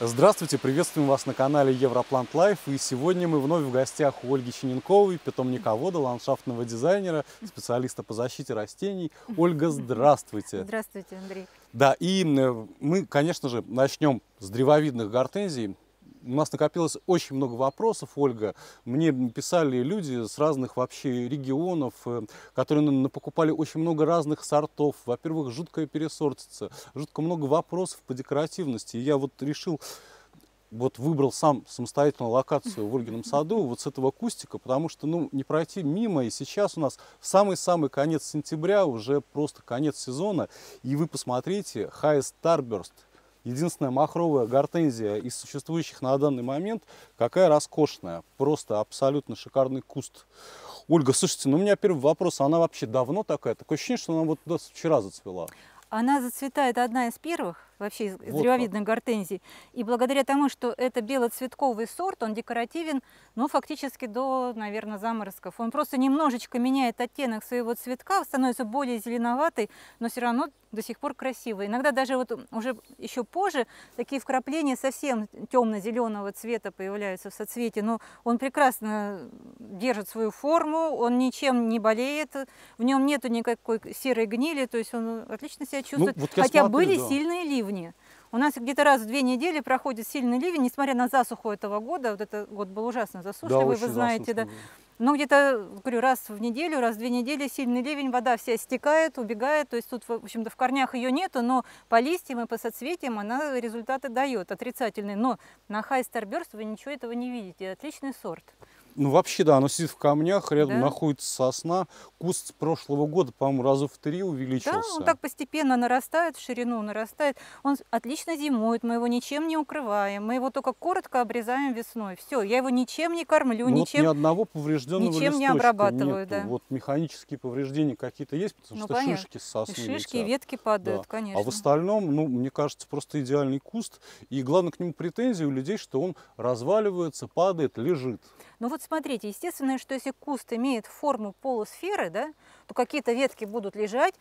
Здравствуйте, приветствуем вас на канале Европлант Live. И сегодня мы вновь в гостях у Ольги Щененковой, питомниковода, ландшафтного дизайнера, специалиста по защите растений. Ольга, здравствуйте. Здравствуйте, Андрей. Да, и э, мы, конечно же, начнем с древовидных гортензий у нас накопилось очень много вопросов, Ольга. Мне писали люди с разных вообще регионов, э, которые покупали очень много разных сортов. Во-первых, жуткая пересортица, жутко много вопросов по декоративности. И я вот решил вот выбрал сам самостоятельную локацию в Ольгином саду, вот с этого кустика, потому что, ну, не пройти мимо, и сейчас у нас самый-самый конец сентября, уже просто конец сезона, и вы посмотрите, High Starburst – Единственная махровая гортензия из существующих на данный момент, какая роскошная. Просто абсолютно шикарный куст. Ольга, слушайте, ну у меня первый вопрос. Она вообще давно такая? Такое ощущение, что она вот вчера зацвела. Она зацветает одна из первых вообще из, вот древовидных гортензий. И благодаря тому, что это белоцветковый сорт, он декоративен, ну, фактически до, наверное, заморозков. Он просто немножечко меняет оттенок своего цветка, становится более зеленоватый, но все равно до сих пор красивый. Иногда даже вот уже еще позже такие вкрапления совсем темно-зеленого цвета появляются в соцветии, но он прекрасно держит свою форму, он ничем не болеет, в нем нету никакой серой гнили, то есть он отлично себя ну, чувствует. Ну, вот Хотя смотрю, были да. сильные ливни ливни. У нас где-то раз в две недели проходит сильный ливень, несмотря на засуху этого года. Вот этот год был ужасно засушливый, да, вы знаете, да. Но где-то, говорю, раз в неделю, раз в две недели сильный ливень, вода вся стекает, убегает. То есть тут, в общем-то, в корнях ее нету, но по листьям и по соцветиям она результаты дает отрицательные. Но на Starburst вы ничего этого не видите. Отличный сорт. Ну, вообще, да, оно сидит в камнях, рядом да? находится сосна. Куст с прошлого года, по-моему, раза в три увеличился. Да, он так постепенно нарастает, в ширину нарастает. Он отлично зимует, мы его ничем не укрываем. Мы его только коротко обрезаем весной. Все, я его ничем не кормлю, ну, ничем, вот ни одного поврежденного ничем не обрабатываю. Нету. Да. Вот механические повреждения какие-то есть, потому ну, что понятно. шишки сосны Шишки, летят. ветки падают, да. конечно. А в остальном, ну, мне кажется, просто идеальный куст. И главное к нему претензии у людей, что он разваливается, падает, лежит. Ну вот смотрите, естественно, что если куст имеет форму полусферы, да, то какие-то ветки будут лежать,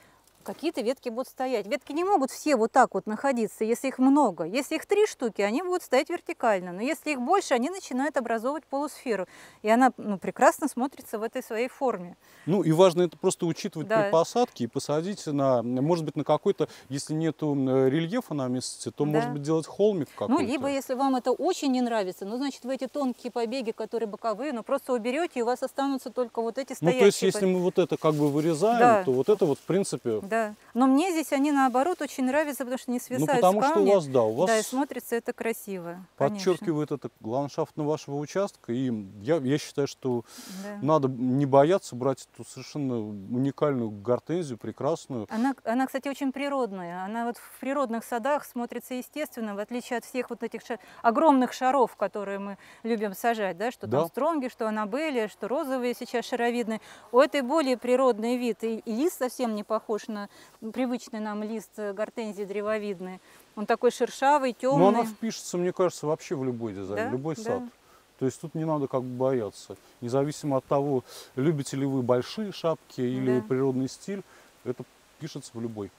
какие-то ветки будут стоять. Ветки не могут все вот так вот находиться, если их много. Если их три штуки, они будут стоять вертикально. Но если их больше, они начинают образовывать полусферу. И она ну, прекрасно смотрится в этой своей форме. Ну и важно это просто учитывать да. при посадке и посадить на, может быть, на какой-то, если нету рельефа на месте, то, да. может быть, делать холмик какой-то. Ну, либо, если вам это очень не нравится, ну, значит, вы эти тонкие побеги, которые боковые, ну, просто уберете, и у вас останутся только вот эти стоящие. Ну, то есть, если мы вот это как бы вырезаем, да. то вот это вот, в принципе... Да да. Но мне здесь они наоборот очень нравятся, потому что не свисают Ну потому что у вас, да, у вас... Да, и смотрится это красиво. Подчеркивает конечно. это ландшафт вашего участка. И я, я считаю, что да. надо не бояться брать эту совершенно уникальную гортензию, прекрасную. Она, она, кстати, очень природная. Она вот в природных садах смотрится естественно, в отличие от всех вот этих шар... огромных шаров, которые мы любим сажать, да, что да. там стронги, что анабелия, что розовые сейчас шаровидные. У этой более природный вид. И, и лист совсем не похож на привычный нам лист гортензии древовидный. Он такой шершавый, темный. Но она впишется, мне кажется, вообще в любой дизайн, да? в любой да. сад. То есть тут не надо как бы бояться. Независимо от того, любите ли вы большие шапки или да. природный стиль, это пишется в любой.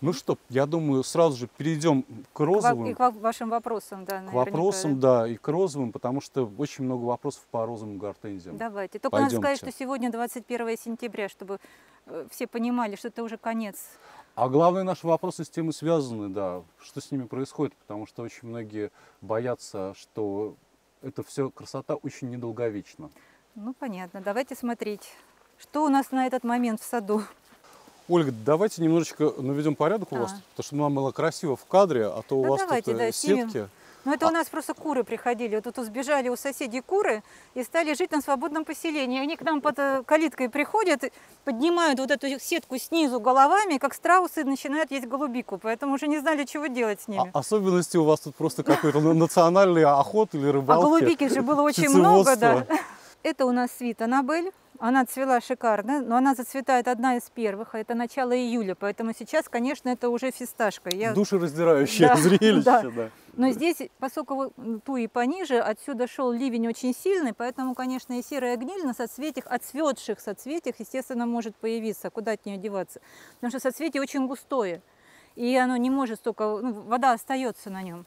Ну, что, я думаю, сразу же перейдем к розовым. И к вашим вопросам, да, К вопросам, да. да, и к розовым, потому что очень много вопросов по розовым гортензиям. Давайте. Только Пойдемте. надо сказать, что сегодня 21 сентября, чтобы э, все понимали, что это уже конец. А главные наши вопросы с тем и связаны, да, что с ними происходит, потому что очень многие боятся, что это все красота очень недолговечна. Ну, понятно. Давайте смотреть, что у нас на этот момент в саду. Ольга, давайте немножечко наведем порядок у а. вас, потому что нам было красиво в кадре, а то у да вас давайте, тут э, да, сетки. Снимем. Ну это а... у нас просто куры приходили. Вот тут сбежали у соседей куры и стали жить на свободном поселении. Они к нам под э, калиткой приходят, поднимают вот эту сетку снизу головами, как страусы начинают есть голубику. Поэтому уже не знали, чего делать с ними. А особенности у вас тут просто какой-то национальный охот или рыбалки. А голубики же было очень много, да. Это у нас свит Анабель. Она цвела шикарно, но она зацветает одна из первых, а это начало июля, поэтому сейчас, конечно, это уже фисташка. Я... Душераздирающее да, зрелище, да. да. Но здесь, поскольку и пониже, отсюда шел ливень очень сильный, поэтому, конечно, и серая гниль на соцветиях, отцветших соцветиях, естественно, может появиться. Куда от нее деваться? Потому что соцветие очень густое, и оно не может столько, ну, вода остается на нем.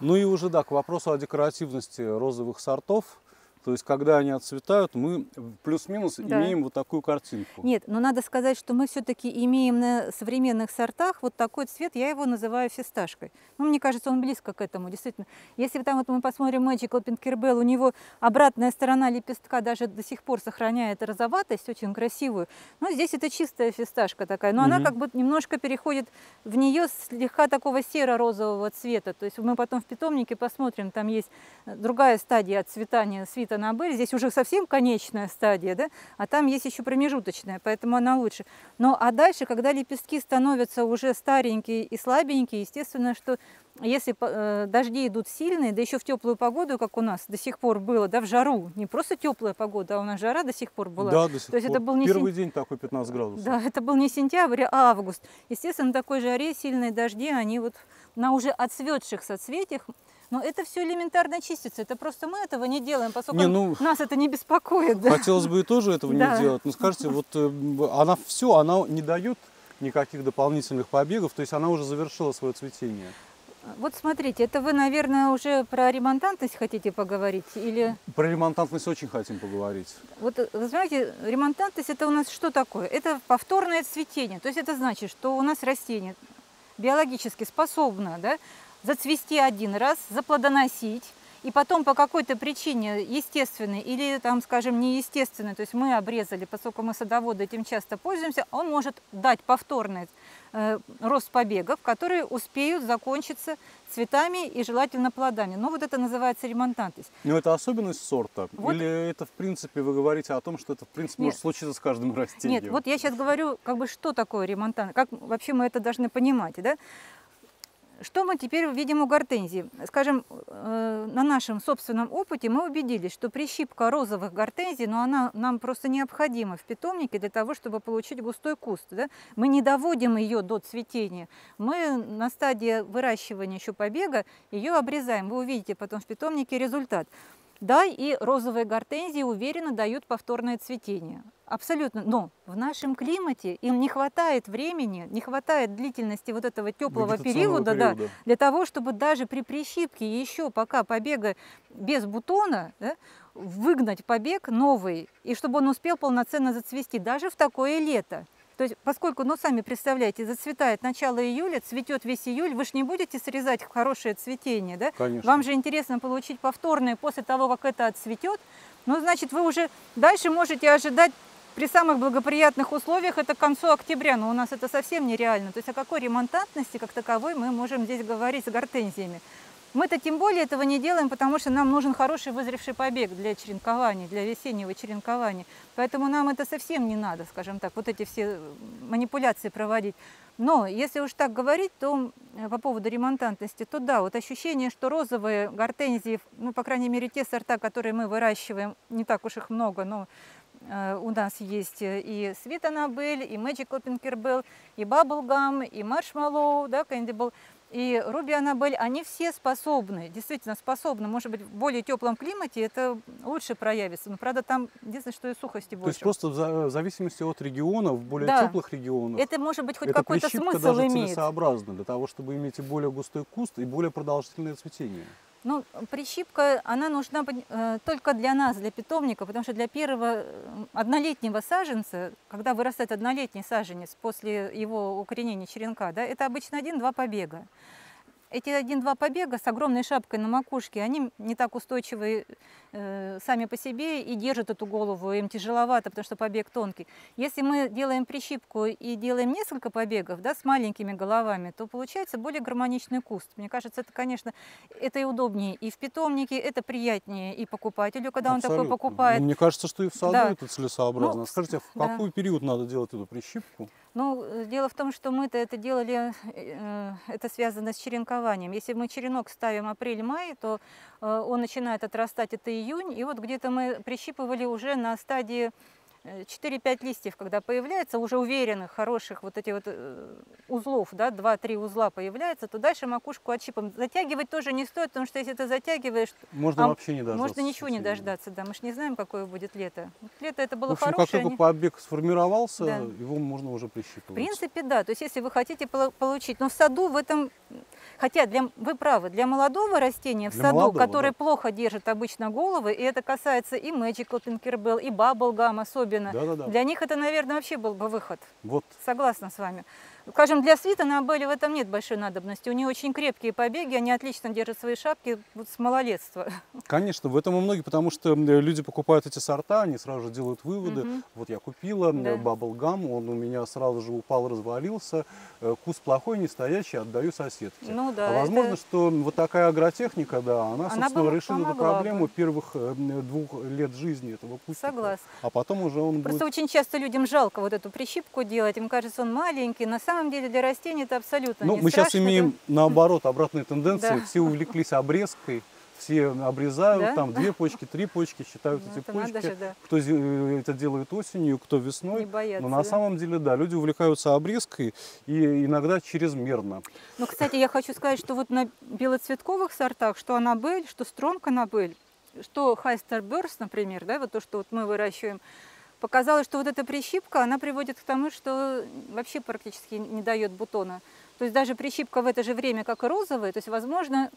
Ну и уже, да, к вопросу о декоративности розовых сортов. То есть, когда они отцветают, мы плюс-минус да. имеем вот такую картинку. Нет, но надо сказать, что мы все-таки имеем на современных сортах вот такой цвет, я его называю фисташкой. Ну, мне кажется, он близко к этому, действительно. Если там вот мы посмотрим Magical Pinkerbell, у него обратная сторона лепестка даже до сих пор сохраняет розоватость, очень красивую. Но здесь это чистая фисташка такая, но угу. она как бы немножко переходит в нее слегка такого серо-розового цвета. То есть мы потом в питомнике посмотрим, там есть другая стадия отцветания свита Аннабель, здесь уже совсем конечная стадия, да, а там есть еще промежуточная, поэтому она лучше. Но а дальше, когда лепестки становятся уже старенькие и слабенькие, естественно, что если э, дожди идут сильные, да еще в теплую погоду, как у нас до сих пор было, да, в жару, не просто теплая погода, а у нас жара до сих пор была. Да, до сих То есть пор. Это был не Первый сен... день такой 15 градусов. Да, это был не сентябрь, а август. Естественно, на такой жаре сильные дожди, они вот на уже отцветших соцветиях но это все элементарно чистится. Это просто мы этого не делаем, поскольку не, ну, нас это не беспокоит. Да? Хотелось бы и тоже этого не делать. Но скажите, вот э, она все, она не дает никаких дополнительных побегов, то есть она уже завершила свое цветение. Вот смотрите, это вы, наверное, уже про ремонтантность хотите поговорить? Или... Про ремонтантность очень хотим поговорить. Вот, вы знаете, ремонтантность это у нас что такое? Это повторное цветение. То есть это значит, что у нас растение биологически способно да, зацвести один раз, заплодоносить, и потом по какой-то причине естественной или, там, скажем, неестественной, то есть мы обрезали, поскольку мы садоводы этим часто пользуемся, он может дать повторный э, рост побегов, которые успеют закончиться цветами и желательно плодами. Но вот это называется ремонтантность. Но это особенность сорта? Вот. Или это, в принципе, вы говорите о том, что это, в принципе, Нет. может случиться с каждым растением? Нет, вот я сейчас говорю, как бы, что такое ремонтантность, как вообще мы это должны понимать, да? Что мы теперь видим у гортензии? Скажем, э, на нашем собственном опыте мы убедились, что прищипка розовых гортензий, но она нам просто необходима в питомнике для того, чтобы получить густой куст. Да? Мы не доводим ее до цветения. Мы на стадии выращивания еще побега ее обрезаем. Вы увидите потом в питомнике результат. Да, и розовые гортензии уверенно дают повторное цветение. Абсолютно. Но в нашем климате им не хватает времени, не хватает длительности вот этого теплого периода, периода. Да, для того, чтобы даже при прищипке еще пока побега без бутона да, выгнать побег новый, и чтобы он успел полноценно зацвести даже в такое лето. То есть, поскольку, ну, сами представляете, зацветает начало июля, цветет весь июль, вы же не будете срезать хорошее цветение, да? Конечно. Вам же интересно получить повторное после того, как это отцветет. Ну, значит, вы уже дальше можете ожидать при самых благоприятных условиях это к концу октября, но у нас это совсем нереально. То есть о какой ремонтантности как таковой мы можем здесь говорить с гортензиями. Мы-то тем более этого не делаем, потому что нам нужен хороший вызревший побег для черенкования, для весеннего черенкования. Поэтому нам это совсем не надо, скажем так, вот эти все манипуляции проводить. Но если уж так говорить, то по поводу ремонтантности, то да, вот ощущение, что розовые гортензии, ну, по крайней мере, те сорта, которые мы выращиваем, не так уж их много, но э, у нас есть и Sweet Annabelle, и Magical Pinkerbell, и Bubblegum, и Marshmallow, да, Candy и Руби Аннабель, они все способны, действительно способны, может быть, в более теплом климате это лучше проявится. Но, правда, там единственное, что и сухости больше. То есть просто в зависимости от региона, в более да. теплых регионах. Это может быть хоть какой-то смысл даже имеет. целесообразно для того, чтобы иметь более густой куст и более продолжительное цветение. Ну, прищипка, она нужна э, только для нас, для питомника, потому что для первого э, однолетнего саженца, когда вырастает однолетний саженец после его укоренения черенка, да, это обычно один-два побега эти один-два побега с огромной шапкой на макушке, они не так устойчивы э, сами по себе и держат эту голову, им тяжеловато, потому что побег тонкий. Если мы делаем прищипку и делаем несколько побегов да, с маленькими головами, то получается более гармоничный куст. Мне кажется, это, конечно, это и удобнее и в питомнике, это приятнее и покупателю, когда Абсолютно. он такой покупает. Мне кажется, что и в саду да. это целесообразно. Ну, Скажите, в да. какой период надо делать эту прищипку? Ну, э, дело в том, что мы-то это делали, э, это связано с черенкованием. Если мы черенок ставим апрель-май, то э, он начинает отрастать, это июнь, и вот где-то мы прищипывали уже на стадии 4-5 листьев, когда появляется, уже уверенных, хороших вот этих вот э, узлов, да, 2-3 узла появляется, то дальше макушку отщипом. Затягивать тоже не стоит, потому что если ты затягиваешь... Можно а вообще не дождаться. Можно ничего не дождаться, да. Мы же не знаем, какое будет лето. Вот лето это было в общем, хорошее. как только побег сформировался, да. его можно уже прищипывать. В принципе, да. То есть если вы хотите получить... Но в саду в этом Хотя для, вы правы, для молодого растения в Для саду, молодого, которое да. плохо держит обычно головы, и это касается и Magical Tinkerbell, и Bubblegum особенно, Да-да-да. для них это, наверное, вообще был бы выход. Вот Согласна с вами. Скажем, для свита на Абеле в этом нет большой надобности. У нее очень крепкие побеги, они отлично держат свои шапки вот с малолетства. Конечно, в этом и многие, потому что люди покупают эти сорта, они сразу же делают выводы. Мгм. Вот я купила Да. баблгам, он у меня сразу же упал, развалился. Э, Вкус плохой, не стоящий, отдаю соседке. Ну да, а возможно, это- что вот такая агротехника, да, она, Она собственно, бы решила эту проблему бы. первых э, двух лет жизни этого кустика. Согласна. А потом уже он Просто будет... очень часто людям жалко вот эту прищипку делать. Им кажется, он маленький. На самом деле для растений это абсолютно Ну, не мы сейчас страшно. имеем, наоборот, обратные тенденции. Да. Все увлеклись обрезкой, все обрезают, Да? там две почки, три почки, считают Ну, эти почки. же, да. Кто э, это делает осенью, кто весной. Не боятся, Но на да. самом деле, да, люди увлекаются обрезкой и иногда чрезмерно. Ну, кстати, я хочу сказать, что вот на белоцветковых сортах, что Анабель, что Стронг Анабель, что Хайстер Бёрст, например, да, вот то, что вот мы выращиваем, показалось, что вот эта прищипка, она приводит к тому, что вообще практически не дает бутона. То есть даже прищипка в это же время, как и розовая, то есть, возможно,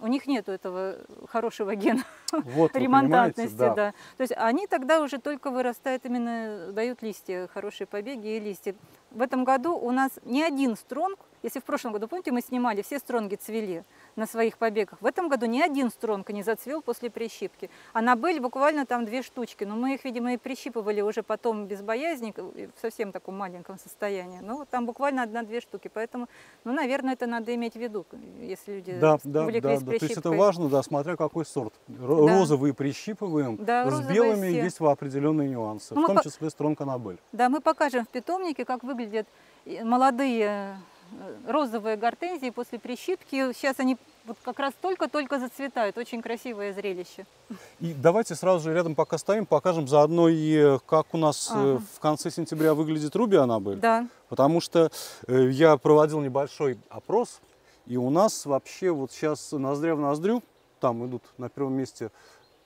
у них нету этого хорошего гена Вот, ремонтантности, понимаете, да. То есть они тогда уже только вырастают, именно дают листья, хорошие побеги и листья. В этом году у нас ни один стронг, если в прошлом году, помните, мы снимали, все стронги цвели на своих побегах. В этом году ни один стронг не зацвел после прищипки. А на Бель буквально там две штучки. Но мы их, видимо, и прищипывали уже потом без боязни, в совсем таком маленьком состоянии. Ну, вот там буквально одна-две штуки. Поэтому, ну, наверное, это надо иметь в виду, если люди Да, да, да, да. То есть это прищипкой. важно, да, смотря какой сорт. Ро- Да. Розовые прищипываем, Да, с белыми все. есть определенные нюансы, Ну, в том по- числе стронг анабель. Да, мы покажем в питомнике, как выглядят молодые розовые гортензии после прищипки. Сейчас они вот как раз только-только зацветают. Очень красивое зрелище. И давайте сразу же рядом пока стоим, покажем заодно и э, как у нас э, Ага. в конце сентября выглядит Руби Анабель. Да, Потому что э, я проводил небольшой опрос, и у нас вообще вот сейчас ноздря в ноздрю, там идут на первом месте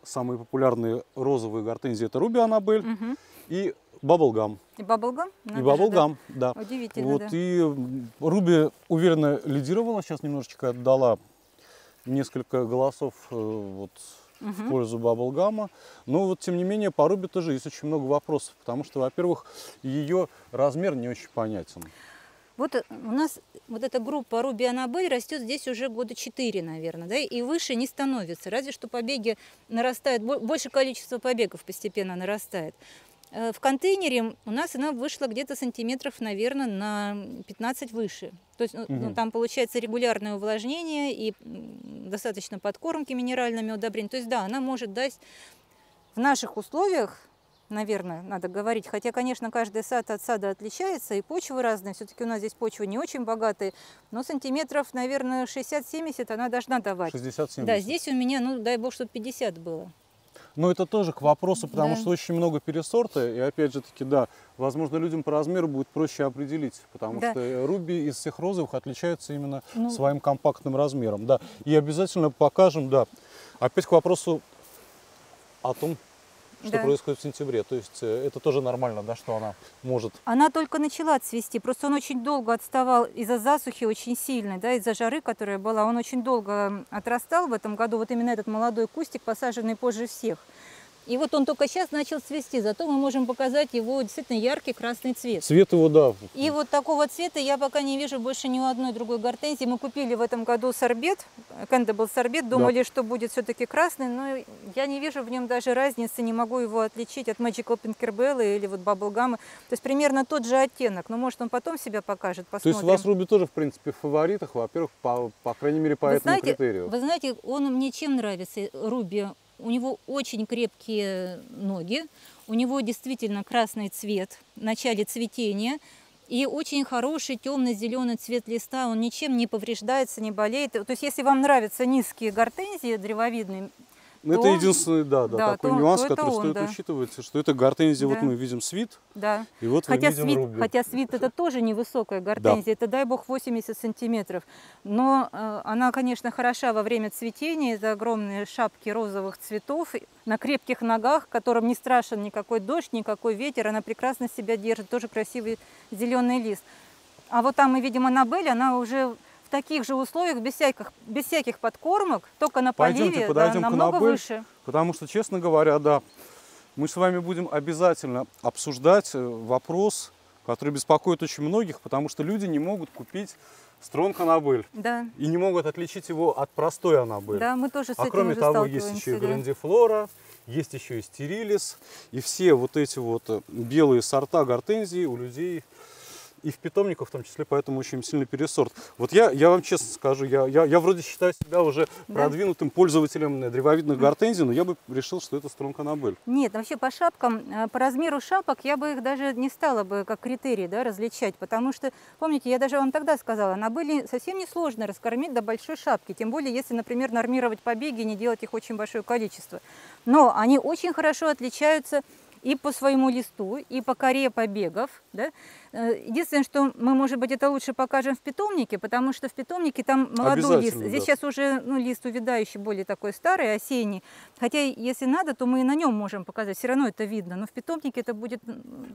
самые популярные розовые гортензии, это Руби Анабель мгм. и Баблгам. и баблгам. И Баблгам, да. Удивительно, Вот, да. и Руби уверенно лидировала, сейчас немножечко отдала несколько голосов э, вот, в Мгм. пользу Баблгама. Но вот, тем не менее, по Руби тоже есть очень много вопросов, потому что, во-первых, ее размер не очень понятен. Вот э, у нас вот эта группа Руби Анабель растет здесь уже года 4, наверное, да, и выше не становится. Разве что побеги нарастают, бо- больше количество побегов постепенно нарастает. Э, В контейнере у нас она вышла где-то сантиметров, наверное, на 15 выше. То есть ну, ну, там получается регулярное увлажнение и достаточно подкормки минеральными удобрениями. То есть да, она может дать в наших условиях, наверное, надо говорить, хотя, конечно, каждый сад от сада отличается, и почвы разные, все-таки у нас здесь почвы не очень богатые, но сантиметров, наверное, 60-70 она должна давать. 60-70. Да, здесь у меня, ну, дай бог, чтобы 50 было. Но это тоже к вопросу, потому Да. что очень много пересорта, и опять же таки, да, возможно, людям по размеру будет проще определить, потому Да. что Руби из всех розовых отличается именно Ну. своим компактным размером, да. И обязательно покажем, да, опять к вопросу о том, что Да. происходит в сентябре. То есть э, это тоже нормально, да, что она может Она только начала цвести, просто он очень долго отставал из-за засухи очень сильной, да, из-за жары, которая была. Он очень долго отрастал в этом году, вот именно этот молодой кустик, посаженный позже всех. И вот он только сейчас начал цвести, зато мы можем показать его действительно яркий красный цвет. Цвет его, да, И вот такого цвета я пока не вижу больше ни у одной другой гортензии. Мы купили в этом году сорбет, был сорбет, думали, что будет все-таки красный, но я не вижу в нем даже разницы, не могу его отличить от Magical Pinkerbell или вот Bubblegum. То есть примерно тот же оттенок, но может он потом себя покажет, То есть посмотрим. у вас Руби тоже, в принципе, в фаворитах, во-первых, по, по крайней мере, по вы этому знаете, критерию. Вы знаете, он мне чем нравится, Руби? У него очень крепкие ноги, у него действительно красный цвет в начале цветения, и очень хороший темно-зеленый цвет листа, он ничем не повреждается, не болеет. То есть если вам нравятся низкие гортензии древовидные, Ну, это то- единственный, да, да, да, такой то- нюанс, то который он, стоит да. учитывать, что это гортензия, вот Да. мы видим свит, да, и вот мы Хотя видим свит, Руби. хотя свит это тоже невысокая гортензия, это дай бог 80 сантиметров. Но э, она, конечно, хороша во время цветения, это огромные шапки розовых цветов на крепких ногах, которым не страшен никакой дождь, никакой ветер, она прекрасно себя держит, тоже красивый зеленый лист. А вот там мы видим Аннабель, она уже таких же условиях, без всяких, без всяких подкормок, только на Пойдемте поливе, подойдем да, к намного Анабель. выше. Потому что, честно говоря, да, мы с вами будем обязательно обсуждать э, вопрос, который беспокоит очень многих, потому что люди не могут купить стронг Анабель Да, и не могут отличить его от простой Анабель. да, мы тоже с А этим кроме уже того, есть еще и грандифлора, есть еще и стерилис. И все вот эти вот э, белые сорта гортензии у людей и в питомниках в том числе, поэтому очень сильный пересорт. Вот я, я вам честно скажу, я, я, я вроде считаю себя уже Да. продвинутым пользователем э, древовидных гортензий, но я бы решил, что это стронг анабель. Нет, вообще по шапкам, э, по размеру шапок я бы их даже не стала бы как критерий да, различать, потому что, помните, я даже вам тогда сказала, на были совсем несложно раскормить до большой шапки, тем более если, например, нормировать побеги и не делать их очень большое количество. Но они очень хорошо отличаются и по своему листу, и по коре побегов. Да? Э, Единственное, что мы, может быть, это лучше покажем в питомнике, потому что в питомнике там молодой лист. Здесь да. сейчас уже ну, лист увядающий, более такой старый, осенний. Хотя, если надо, то мы и на нем можем показать. Все равно это видно. Но в питомнике это будет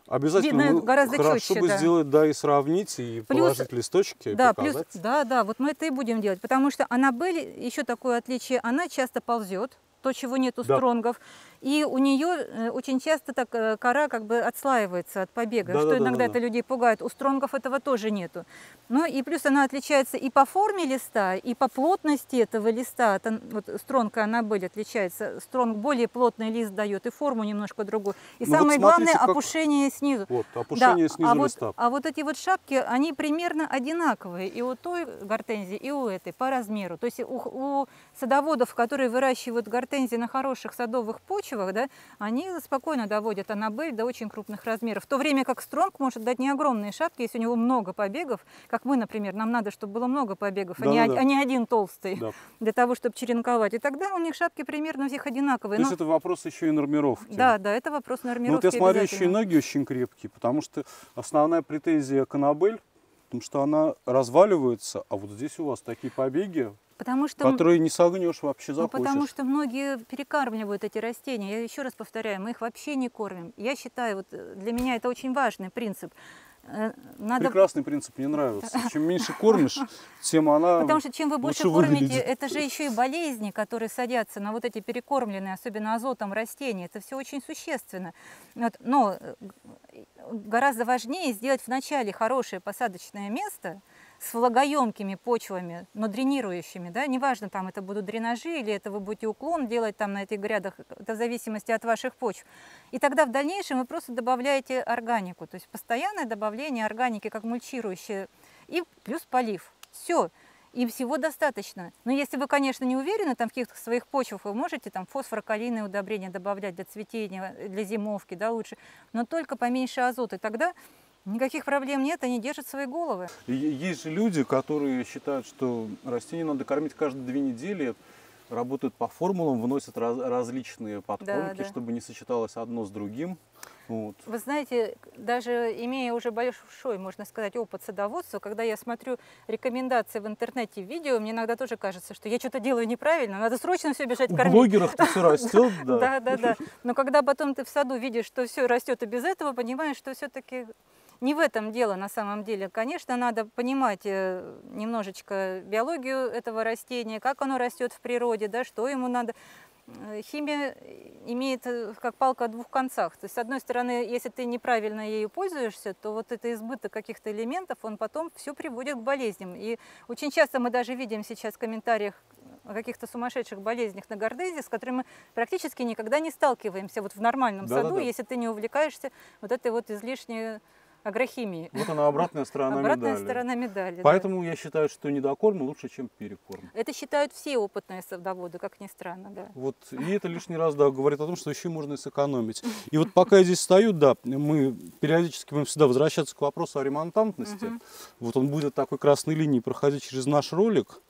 Обязательно Видно ну, гораздо хорошо четче, бы да. сделать, да, и сравнить, и Плюс- положить листочки, и Да, плюс, показать. да, да, вот мы это и будем делать, потому что Аннабель, еще такое отличие, она часто ползет, то, чего нет у Да. стронгов, и у нее э, очень часто так э, кора как бы отслаивается от побега, Да, что да, да, иногда да, это да. людей пугает. У стронгов этого тоже нету. Ну и плюс она отличается и по форме листа, и по плотности этого листа. От ан- вот стронг и Аннабель отличается. Стронг более плотный лист дает, и форму немножко другую. И Ну вот самое главное, смотрите, как- опушение снизу. Вот, опушение Да, снизу а вот, листа. а вот эти вот шапки, они примерно одинаковые и у той гортензии, и у этой по размеру. То есть у, у садоводов, которые выращивают гортензии на хороших садовых почвах, да, они спокойно доводят анабель до очень крупных размеров. В то время как стронг может дать не огромные шапки, если у него много побегов, как мы, например, нам надо, чтобы было много побегов, а, не, од- а не один толстый, Да. для того, чтобы черенковать. И тогда у них шапки примерно у всех одинаковые. То есть Но- это вопрос еще и нормировки. да, да, это вопрос Ну, нормировки вот я смотрю, еще и ноги очень крепкие, потому что основная претензия к Анабель, потому что она разваливается, а вот здесь у вас такие побеги, Потому что которые не согнешь вообще Ну, захочешь. потому что многие перекармливают эти растения. Я еще раз повторяю, мы их вообще не кормим. Я считаю, вот э, для меня это очень важный принцип. Э, Надо Прекрасный принцип, мне нравится. Чем меньше кормишь, тем она Потому что чем вы больше кормите, выглядит. это же еще и болезни, которые садятся на вот эти перекормленные, особенно азотом растения. Это все очень существенно. Вот, но э, гораздо важнее сделать вначале хорошее посадочное место с влагоемкими почвами, но дренирующими, да, неважно, там это будут дренажи или это вы будете уклон делать там на этих грядах, это в зависимости от ваших почв. И тогда в дальнейшем вы просто добавляете органику, то есть постоянное добавление органики как мульчирующее и плюс полив. Все. И всего достаточно. Но если вы, конечно, не уверены там в каких-то своих почвах, вы можете там фосфорокалийные удобрения добавлять для цветения, для зимовки, да, лучше. Но только поменьше азота. И тогда никаких проблем нет, они держат свои головы. Есть же люди, которые считают, что растения надо кормить каждые две недели, работают по формулам, вносят раз- различные подкормки, да. чтобы не сочеталось одно с другим. Вот. Вы знаете, даже имея уже большой, можно сказать, опыт садоводства, когда я смотрю рекомендации в интернете, видео, мне иногда тоже кажется, что я что-то делаю неправильно, надо срочно все бежать У кормить. блогеров-то все растет, да. Да, да, да. Но когда потом ты в саду видишь, что все растет и без этого, понимаешь, что все-таки не в этом дело на самом деле. Конечно, надо понимать э, немножечко биологию этого растения, как оно растет в природе, да, что ему надо. Э, Химия имеет э, как палка о двух концах. То есть, с одной стороны, если ты неправильно ею пользуешься, то вот это избыток каких-то элементов, он потом все приводит к болезням. И очень часто мы даже видим сейчас в комментариях о каких-то сумасшедших болезнях на гортензии, с которыми мы практически никогда не сталкиваемся вот в нормальном Да-да-да. саду, если ты не увлекаешься вот этой вот излишней агрохимией. Вот она обратная сторона Обратная медали. сторона медали. да. Поэтому я считаю, что недокорм лучше, чем перекорм. Это считают все опытные садоводы, как ни странно, да. Вот, и это лишний раз да, говорит о том, что еще можно и сэкономить. И вот пока я здесь стою, да, мы периодически будем всегда возвращаться к вопросу о ремонтантности. Мгм. Вот он будет такой красной линией проходить через наш ролик.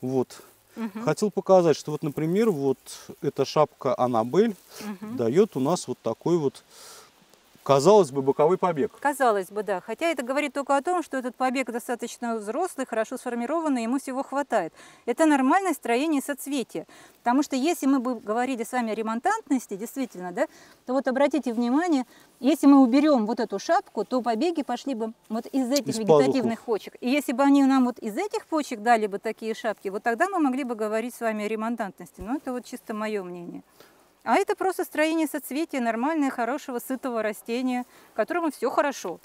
Вот. Мгм. Хотел показать, что вот, например, вот эта шапка Анабель Мгм. дает у нас вот такой вот казалось бы, боковой побег. Казалось бы, да. Хотя это говорит только о том, что этот побег достаточно взрослый, хорошо сформированный, ему всего хватает. Это нормальное строение соцветия. Потому что если мы бы говорили с вами о ремонтантности, действительно, да, то вот обратите внимание, если мы уберем вот эту шапку, то побеги пошли бы вот из этих из вегетативных пазухов. почек. И если бы они нам вот из этих почек дали бы такие шапки, вот тогда мы могли бы говорить с вами о ремонтантности. Но это вот чисто мое мнение. А это просто строение соцветия нормальное, хорошего, сытого растения, которому все хорошо.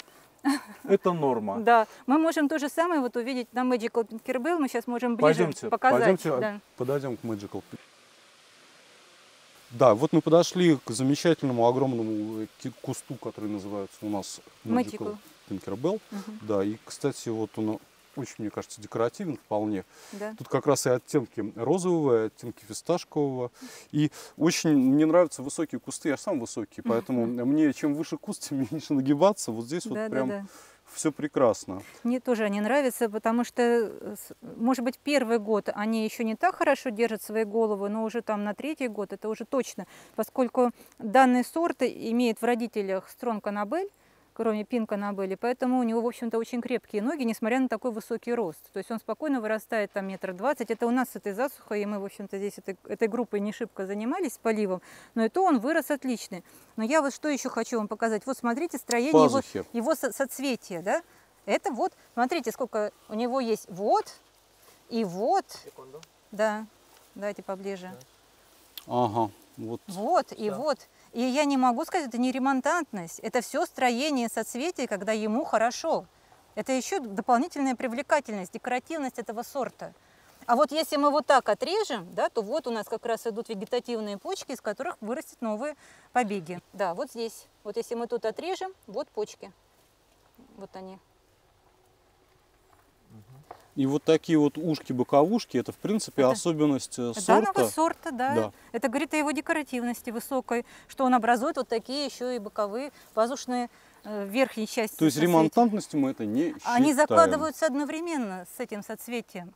Это норма. Да, мы можем то же самое вот увидеть на Magical Tinkerbell. Мы сейчас можем ближе пойдемте, показать. Пойдемте, да. подойдем к Magical да, вот мы подошли к замечательному огромному кусту, который называется у нас Magical Tinkerbell. Угу. Да, и, кстати, вот он очень, мне кажется, декоративен вполне. Да. Тут как раз и оттенки розового, и оттенки фисташкового. И очень мне нравятся высокие кусты, я сам высокий, поэтому мне чем выше куст, тем меньше нагибаться. Вот здесь да, вот прям да, да. все прекрасно. Мне тоже они нравятся, потому что, может быть, первый год они еще не так хорошо держат свои головы, но уже там на третий год это уже точно, поскольку данный сорт имеет в родителях стронканабель, кроме пинка на были. Поэтому у него, в общем-то, очень крепкие ноги, несмотря на такой высокий рост. То есть он спокойно вырастает там метр двадцать. Это у нас с этой засухой, и мы, в общем-то, здесь этой, этой группой не шибко занимались поливом. Но и то он вырос отличный. Но я вот что еще хочу вам показать. Вот смотрите строение Пазухи. его, его со соцветия, да? Это вот, смотрите, сколько у него есть вот и вот. Секунду. Да, давайте поближе. Ага, вот. Вот и да. вот. И я не могу сказать, это не ремонтантность, это все строение соцветий, когда ему хорошо. Это еще дополнительная привлекательность, декоративность этого сорта. А вот если мы вот так отрежем, да, то вот у нас как раз идут вегетативные почки, из которых вырастут новые побеги. Да, вот здесь. Вот если мы тут отрежем, вот почки. Вот они. И вот такие вот ушки-боковушки, это в принципе это особенность э, сорта. Данного сорта, да. да. Это говорит о его декоративности высокой, что он образует вот такие еще и боковые пазушные э, верхней части. То есть ремонтантностью мы это не считаем. Они закладываются одновременно с этим соцветием.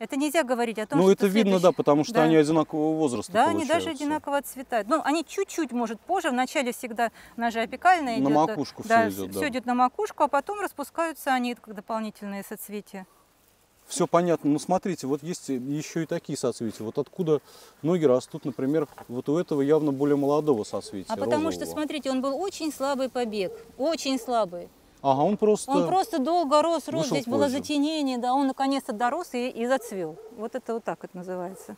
Это нельзя говорить о том, ну, что... Ну, это видно, да, потому что да. они одинакового возраста Да, получаются. они даже одинаково отцветают. Ну, они чуть-чуть, может, позже. Вначале всегда, она же апикальная идет. На макушку да, все идет, да. все идет на макушку, а потом распускаются они как дополнительные соцветия все понятно. Но смотрите, вот есть еще и такие соцветия. Вот откуда ноги растут, например, вот у этого явно более молодого соцветия. А потому розового. что, смотрите, он был очень слабый побег, очень слабый. Ага, он просто... Он просто долго рос, рос, здесь позже. было затенение, да, он наконец-то дорос и, и зацвел. Вот это вот так это называется.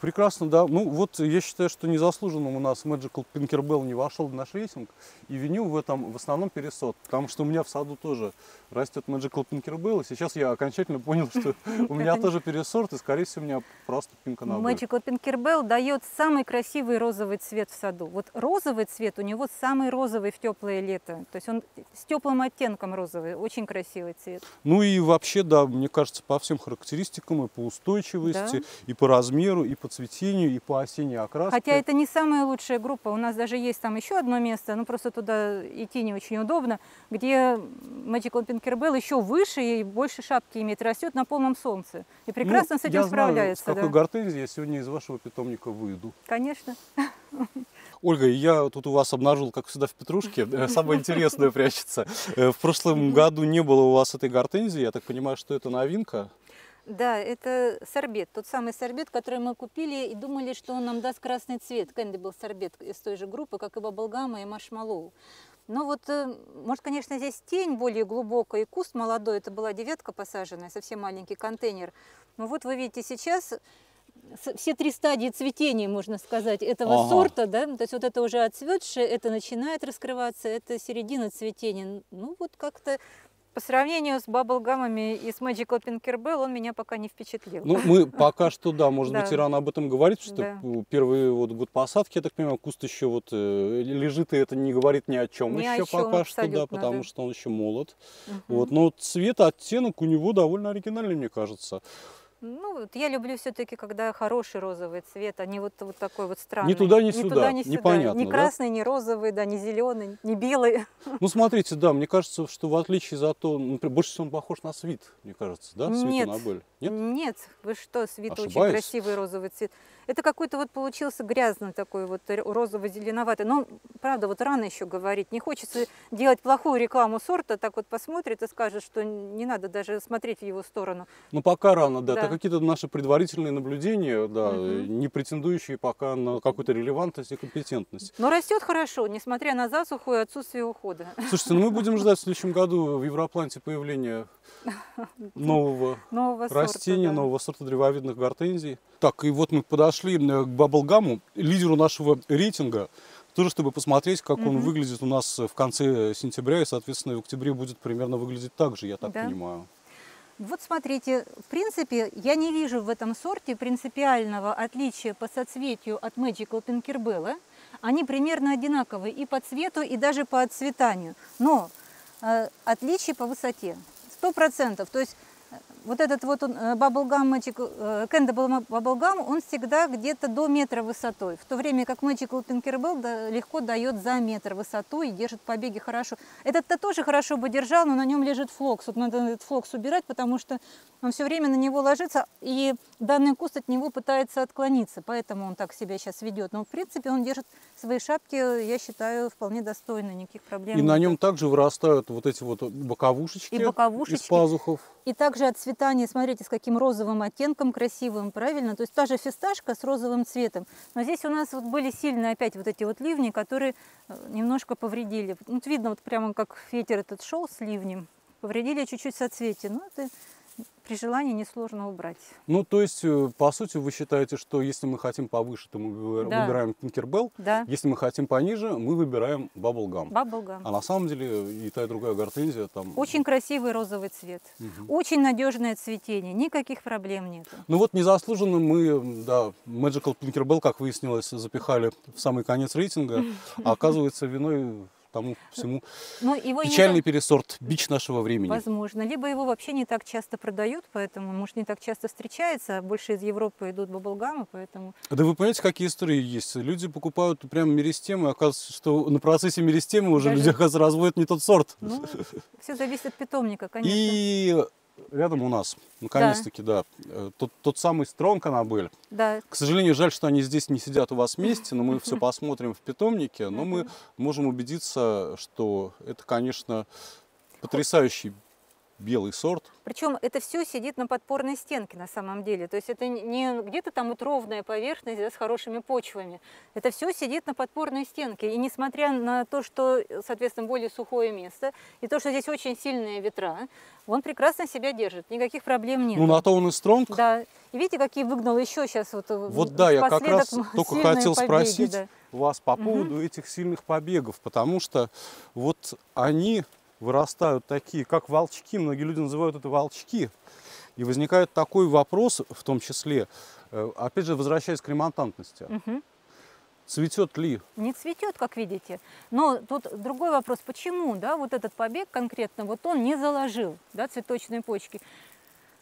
Прекрасно, да. Ну вот я считаю, что незаслуженно у нас Magical Pinkerbell не вошел в наш рейтинг. И виню в этом в основном пересот. Потому что у меня в саду тоже растет Magical Pinkerbell. И сейчас я окончательно понял, что у меня тоже пересорт. И скорее всего у меня просто пинканабель. Magical Pinkerbell дает самый красивый розовый цвет в саду. Вот розовый цвет у него самый розовый в теплое лето. То есть он с теплым оттенком розовый. Очень красивый цвет. Ну и вообще, да, мне кажется, по всем характеристикам и по устойчивости, и по размеру, и по цветению, и по осенней окраске. Хотя это не самая лучшая группа. У нас даже есть там еще одно место, ну просто туда идти не очень удобно, где Magical Pinkerbell еще выше и больше шапки имеет, растет на полном солнце. И прекрасно ну, с этим я справляется. Знаю, с какой да. гортензии я сегодня из вашего питомника выйду. Конечно. Ольга, я тут у вас обнаружил, как всегда в петрушке, э, самое интересное прячется. Э, в прошлом году не было у вас этой гортензии, я так понимаю, что это новинка? Да, это сорбет, тот самый сорбет, который мы купили и думали, что он нам даст красный цвет. Кэнди был сорбет из той же группы, как и баблгама и маршмаллоу. Но вот, э, может, конечно, здесь тень более глубокая, и куст молодой, это была девятка посаженная, совсем маленький контейнер. Но вот вы видите сейчас все три стадии цветения, можно сказать, этого ага. сорта, да, то есть вот это уже отцветшее, это начинает раскрываться, это середина цветения. Ну вот как-то по сравнению с баблгамами и с Magical Tinkerbell он меня пока не впечатлил. Ну, мы пока что, да, может быть, и рано об этом говорить, что первый вот год посадки, я так понимаю, куст еще вот э, лежит, и это не говорит ни о чем ни еще о чем, пока что, да, потому что он еще молод. Вот, но цвет, оттенок у него довольно оригинальный, мне кажется. Ну, вот я люблю все-таки, когда хороший розовый цвет, а не вот, вот такой вот странный. Ни туда, ни, ни сюда. Туда, ни сюда. Непонятно, Ни красный, да? ни розовый, да, ни зеленый, ни белый. Ну, смотрите, да, мне кажется, что в отличие зато, например, больше всего он похож на свит, мне кажется, да, свит Нет, Анабель? Нет? Нет, вы что, свит Ошибаюсь? очень красивый розовый цвет. Это какой-то вот получился грязный такой вот розово-зеленоватый. Но, правда, вот рано еще говорить. Не хочется делать плохую рекламу сорта, так вот посмотрит и скажет, что не надо даже смотреть в его сторону. Ну, пока рано, да. да. Это какие-то наши предварительные наблюдения, да, угу. не претендующие пока на какую-то релевантность и компетентность. Но растет хорошо, несмотря на засуху и отсутствие ухода. Слушайте, ну мы будем ждать в следующем году в Европланте появления нового, нового растения, сорта, да. нового сорта древовидных гортензий. Так, и вот мы подошли к Баблгаму, лидеру нашего рейтинга, тоже чтобы посмотреть, как угу. он выглядит у нас в конце сентября, и, соответственно, в октябре будет примерно выглядеть так же, я так да. понимаю. Вот смотрите, в принципе, я не вижу в этом сорте принципиального отличия по соцветию от Magical Tinkerbell. Они примерно одинаковые и по цвету, и даже по отцветанию. Но э, отличие по высоте. Сто процентов. То есть вот этот вот Bubblegum, Magic, Candybelle Bubblegum, он всегда где-то до метра высотой, в то время как Tinkerbell да, легко дает за метр высоту и держит побеги хорошо. Этот-то тоже хорошо бы держал, но на нем лежит флокс. Вот надо этот флокс убирать, потому что он все время на него ложится, и данный куст от него пытается отклониться, поэтому он так себя сейчас ведет. Но в принципе он держит свои шапки, я считаю, вполне достойно, никаких проблем. И на нем также вырастают вот эти вот боковушечки, и боковушечки из пазухов. И также отцветание, смотрите, с каким розовым оттенком красивым, правильно? То есть та же фисташка с розовым цветом. Но здесь у нас вот были сильные опять вот эти вот ливни, которые э, немножко повредили. Вот видно вот прямо как ветер этот шел с ливнем. Повредили чуть-чуть соцветие. Но это при желании несложно убрать. Ну, то есть, э, по сути, вы считаете, что если мы хотим повыше, то мы да. выбираем Tinkerbell, да. если мы хотим пониже, мы выбираем Bubblegum. Bubblegum. А на самом деле и та, и другая гортензия там... Очень красивый розовый цвет, угу. очень надежное цветение, никаких проблем нет. Ну вот незаслуженно мы, да, Magical Tinkerbell, как выяснилось, запихали в самый конец рейтинга, а оказывается виной тому всему Но его печальный не... пересорт, бич нашего времени. Возможно. Либо его вообще не так часто продают, поэтому, может, не так часто встречается, а больше из Европы идут баблгамы, поэтому... Да вы понимаете, какие истории есть? Люди покупают прям меристемы, оказывается, что на процессе меристемы уже Даже... люди, оказывается, разводят не тот сорт. Ну, все зависит от питомника, конечно. И рядом у нас, наконец-таки, да, да э, тот, тот самый Стронг Анабель. Да. К сожалению, жаль, что они здесь не сидят у вас вместе, но мы все посмотрим в питомнике, но мы можем убедиться, что это, конечно, потрясающий белый сорт. Причем это все сидит на подпорной стенке на самом деле. То есть это не где-то там вот ровная поверхность да, с хорошими почвами. Это все сидит на подпорной стенке. И несмотря на то, что, соответственно, более сухое место, и то, что здесь очень сильные ветра, он прекрасно себя держит. Никаких проблем нет. Ну, на то он и стронг. Да. И видите, какие выгнал еще сейчас вот Вот да, я как раз только хотел побеги, спросить да. вас по поводу угу. этих сильных побегов, потому что вот они вырастают такие, как волчки, многие люди называют это волчки. И возникает такой вопрос, в том числе, э, опять же, возвращаясь к ремонтантности. Угу. Цветет ли? Не цветет, как видите. Но тут другой вопрос, почему, да, вот этот побег конкретно, вот он не заложил, да, цветочные почки.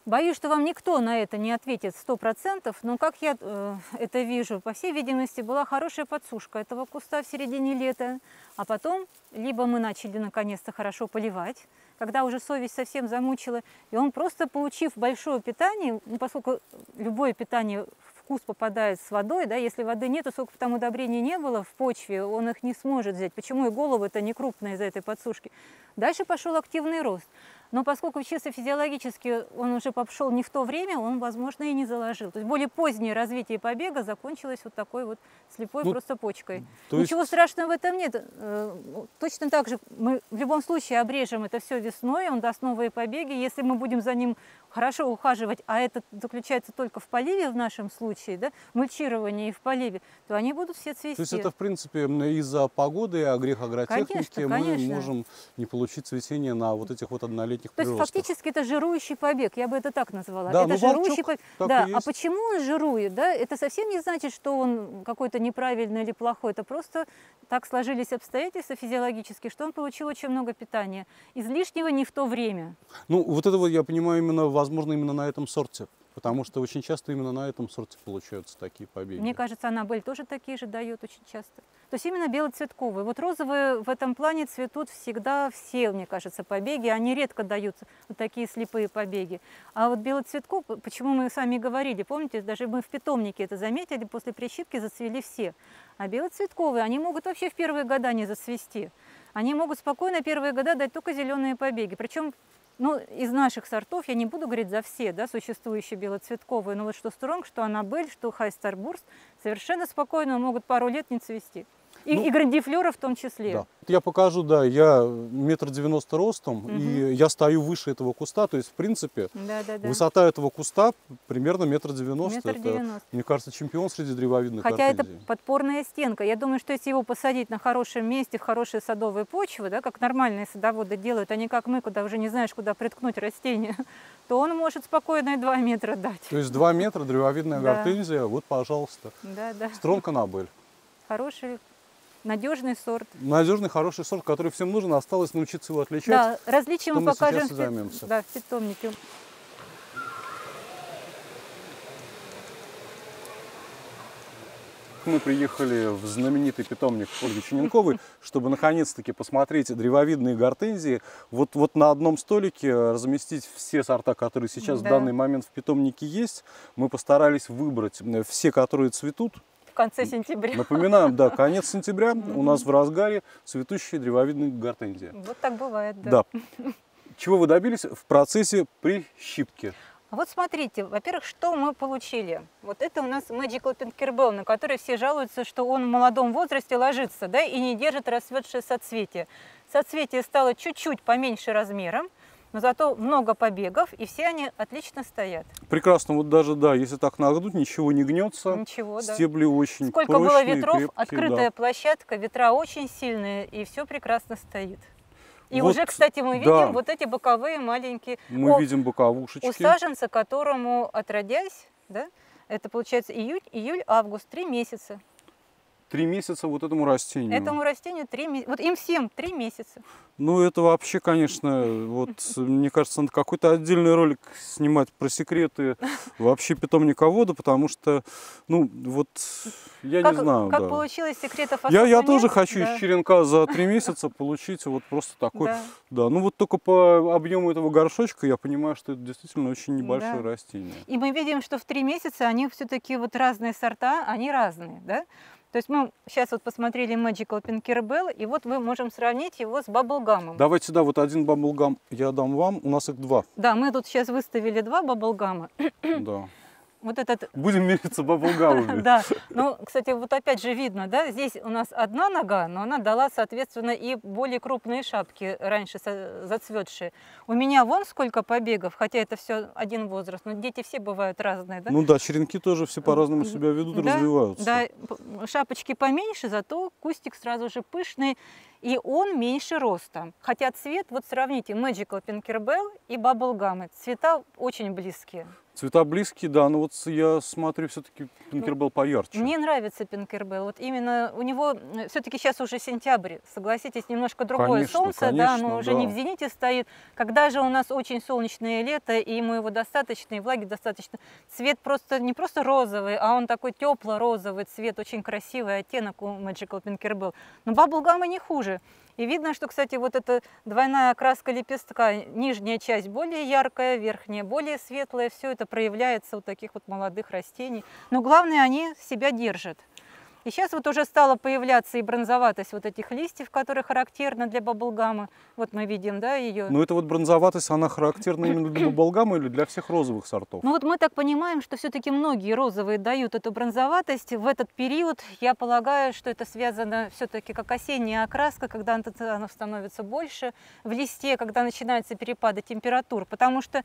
Боюсь, что вам никто на это не ответит сто процентов, но как я э, это вижу, по всей видимости, была хорошая подсушка этого куста в середине лета, а потом либо мы начали наконец-то хорошо поливать, когда уже совесть совсем замучила, и он просто получив большое питание, ну, поскольку любое питание в вкус попадает с водой, да, если воды нет, сколько бы там удобрений не было в почве, он их не сможет взять. Почему и головы-то не крупные из-за этой подсушки? Дальше пошел активный рост. Но поскольку чисто физиологически он уже пошел не в то время, он, возможно, и не заложил. То есть более позднее развитие побега закончилось вот такой вот слепой ну, просто почкой. Ничего есть... страшного в этом нет. Э, точно так же мы в любом случае обрежем это все весной, он даст новые побеги. Если мы будем за ним хорошо ухаживать, а это заключается только в поливе в нашем случае, да, мульчирование и в поливе, то они будут все цвести. То есть это, в принципе, из-за погоды, огрех агротехники конечно, мы конечно. можем не получить цветение на вот этих вот однолетних То есть фактически это жирующий побег, я бы это так назвала. Да, это ну, жирующий побег. Да, а почему он жирует? Да? Это совсем не значит, что он какой-то неправильный или плохой. Это просто так сложились обстоятельства физиологически, что он получил очень много питания. Излишнего не в то время. Ну, вот это вот я понимаю именно, возможно, именно на этом сорте. Потому что очень часто именно на этом сорте получаются такие побеги. Мне кажется, Аннабель тоже такие же дает очень часто. То есть именно белоцветковые. Вот розовые в этом плане цветут всегда все, мне кажется, побеги. Они редко даются, вот такие слепые побеги. А вот белоцветковые, почему мы с вами говорили, помните, даже мы в питомнике это заметили, после прищипки зацвели все. А белоцветковые, они могут вообще в первые года не зацвести. Они могут спокойно первые года дать только зеленые побеги. Причем ну, из наших сортов, я не буду говорить за все, да, существующие белоцветковые, но вот что Стронг, что Аннабель, что Хайстарбурст совершенно спокойно могут пару лет не цвести. И, ну, и грандифлера в том числе. Да. Я покажу, да, я метр девяносто ростом, угу. и я стою выше этого куста, то есть, в принципе, да, да, да. высота этого куста примерно метр девяносто. Мне кажется, чемпион среди древовидных Хотя артензий. это подпорная стенка. Я думаю, что если его посадить на хорошем месте, в хорошие садовые почвы, да, как нормальные садоводы делают, а не как мы, куда уже не знаешь, куда приткнуть растение, то он может спокойно и 2 метра дать. То есть 2 метра древовидная гортензия, вот, пожалуйста. Да, да. Стронка Набель. Хороший Надежный сорт. Надежный, хороший сорт, который всем нужен. Осталось научиться его отличать. Да, различия мы покажем в, займемся. Да, в питомнике. Мы приехали в знаменитый питомник Ольги Чененковой, чтобы наконец-таки посмотреть древовидные гортензии. Вот, вот на одном столике разместить все сорта, которые сейчас да. в данный момент в питомнике есть. Мы постарались выбрать все, которые цветут конце сентября. Напоминаем, да, конец сентября у нас в разгаре цветущие древовидные гортензии. Вот так бывает, да. Да. Чего вы добились в процессе прищипки? Вот смотрите, во-первых, что мы получили. Вот это у нас Magical Tinkerbell, на который все жалуются, что он в молодом возрасте ложится, да, и не держит расцветшее соцветие. Соцветие стало чуть-чуть поменьше размером, но зато много побегов, и все они отлично стоят. Прекрасно, вот даже, да, если так нагнуть, ничего не гнется. Ничего, да. Стебли очень Сколько прочные, было ветров, крепкие, открытая да. площадка, ветра очень сильные, и все прекрасно стоит. И вот, уже, кстати, мы видим да. вот эти боковые маленькие... Мы О, видим боковушечки. У саженца, которому отродясь, да, это получается июль, июль, август, три месяца. Три месяца вот этому растению. Этому растению три месяца. Вот им всем три месяца. Ну, это вообще, конечно, вот, мне кажется, надо какой-то отдельный ролик снимать про секреты вообще питомниковода, потому что, ну, вот, я как, не знаю. Как да. получилось секретов Я, я тоже хочу да. из черенка за три месяца получить вот просто такой, да. да. Ну, вот только по объему этого горшочка я понимаю, что это действительно очень небольшое да. растение. И мы видим, что в три месяца они все-таки вот разные сорта, они разные, да? То есть мы сейчас вот посмотрели Magical Pinkerbell, и вот мы можем сравнить его с баблгамом. Давайте сюда вот один баблгам я дам вам, у нас их два. Да, мы тут сейчас выставили два баблгама. Да вот этот... Будем мериться баблгамами. Да, ну, кстати, вот опять же видно, да, здесь у нас одна нога, но она дала, соответственно, и более крупные шапки раньше зацветшие. У меня вон сколько побегов, хотя это все один возраст, но дети все бывают разные, да? Ну да, черенки тоже все по-разному себя ведут развиваются. Да, шапочки поменьше, зато кустик сразу же пышный, и он меньше роста. Хотя цвет, вот сравните Magical Pinkerbell и Bubblegum, цвета очень близкие. Цвета близкие, да, но вот я смотрю, все-таки Пинкербелл ну, поярче. Мне нравится Пинкербелл. Вот именно у него все-таки сейчас уже сентябрь, согласитесь, немножко другое конечно, солнце, конечно, да, но уже да. не в зените стоит. Когда же у нас очень солнечное лето, и ему его достаточно, и влаги достаточно, цвет просто не просто розовый, а он такой тепло-розовый цвет, очень красивый оттенок у Magical Pinkerbell. Но Bubblegum не хуже. И видно, что, кстати, вот эта двойная окраска лепестка, нижняя часть более яркая, верхняя более светлая, все это проявляется у таких вот молодых растений. Но главное, они себя держат. И сейчас вот уже стала появляться и бронзоватость вот этих листьев, которые характерны для баблгама. Вот мы видим, да, ее. Ну это вот бронзоватость, она характерна именно для баблгама или для всех розовых сортов? Ну вот мы так понимаем, что все-таки многие розовые дают эту бронзоватость. В этот период я полагаю, что это связано все-таки как осенняя окраска, когда она становится больше в листе, когда начинаются перепады температур. Потому что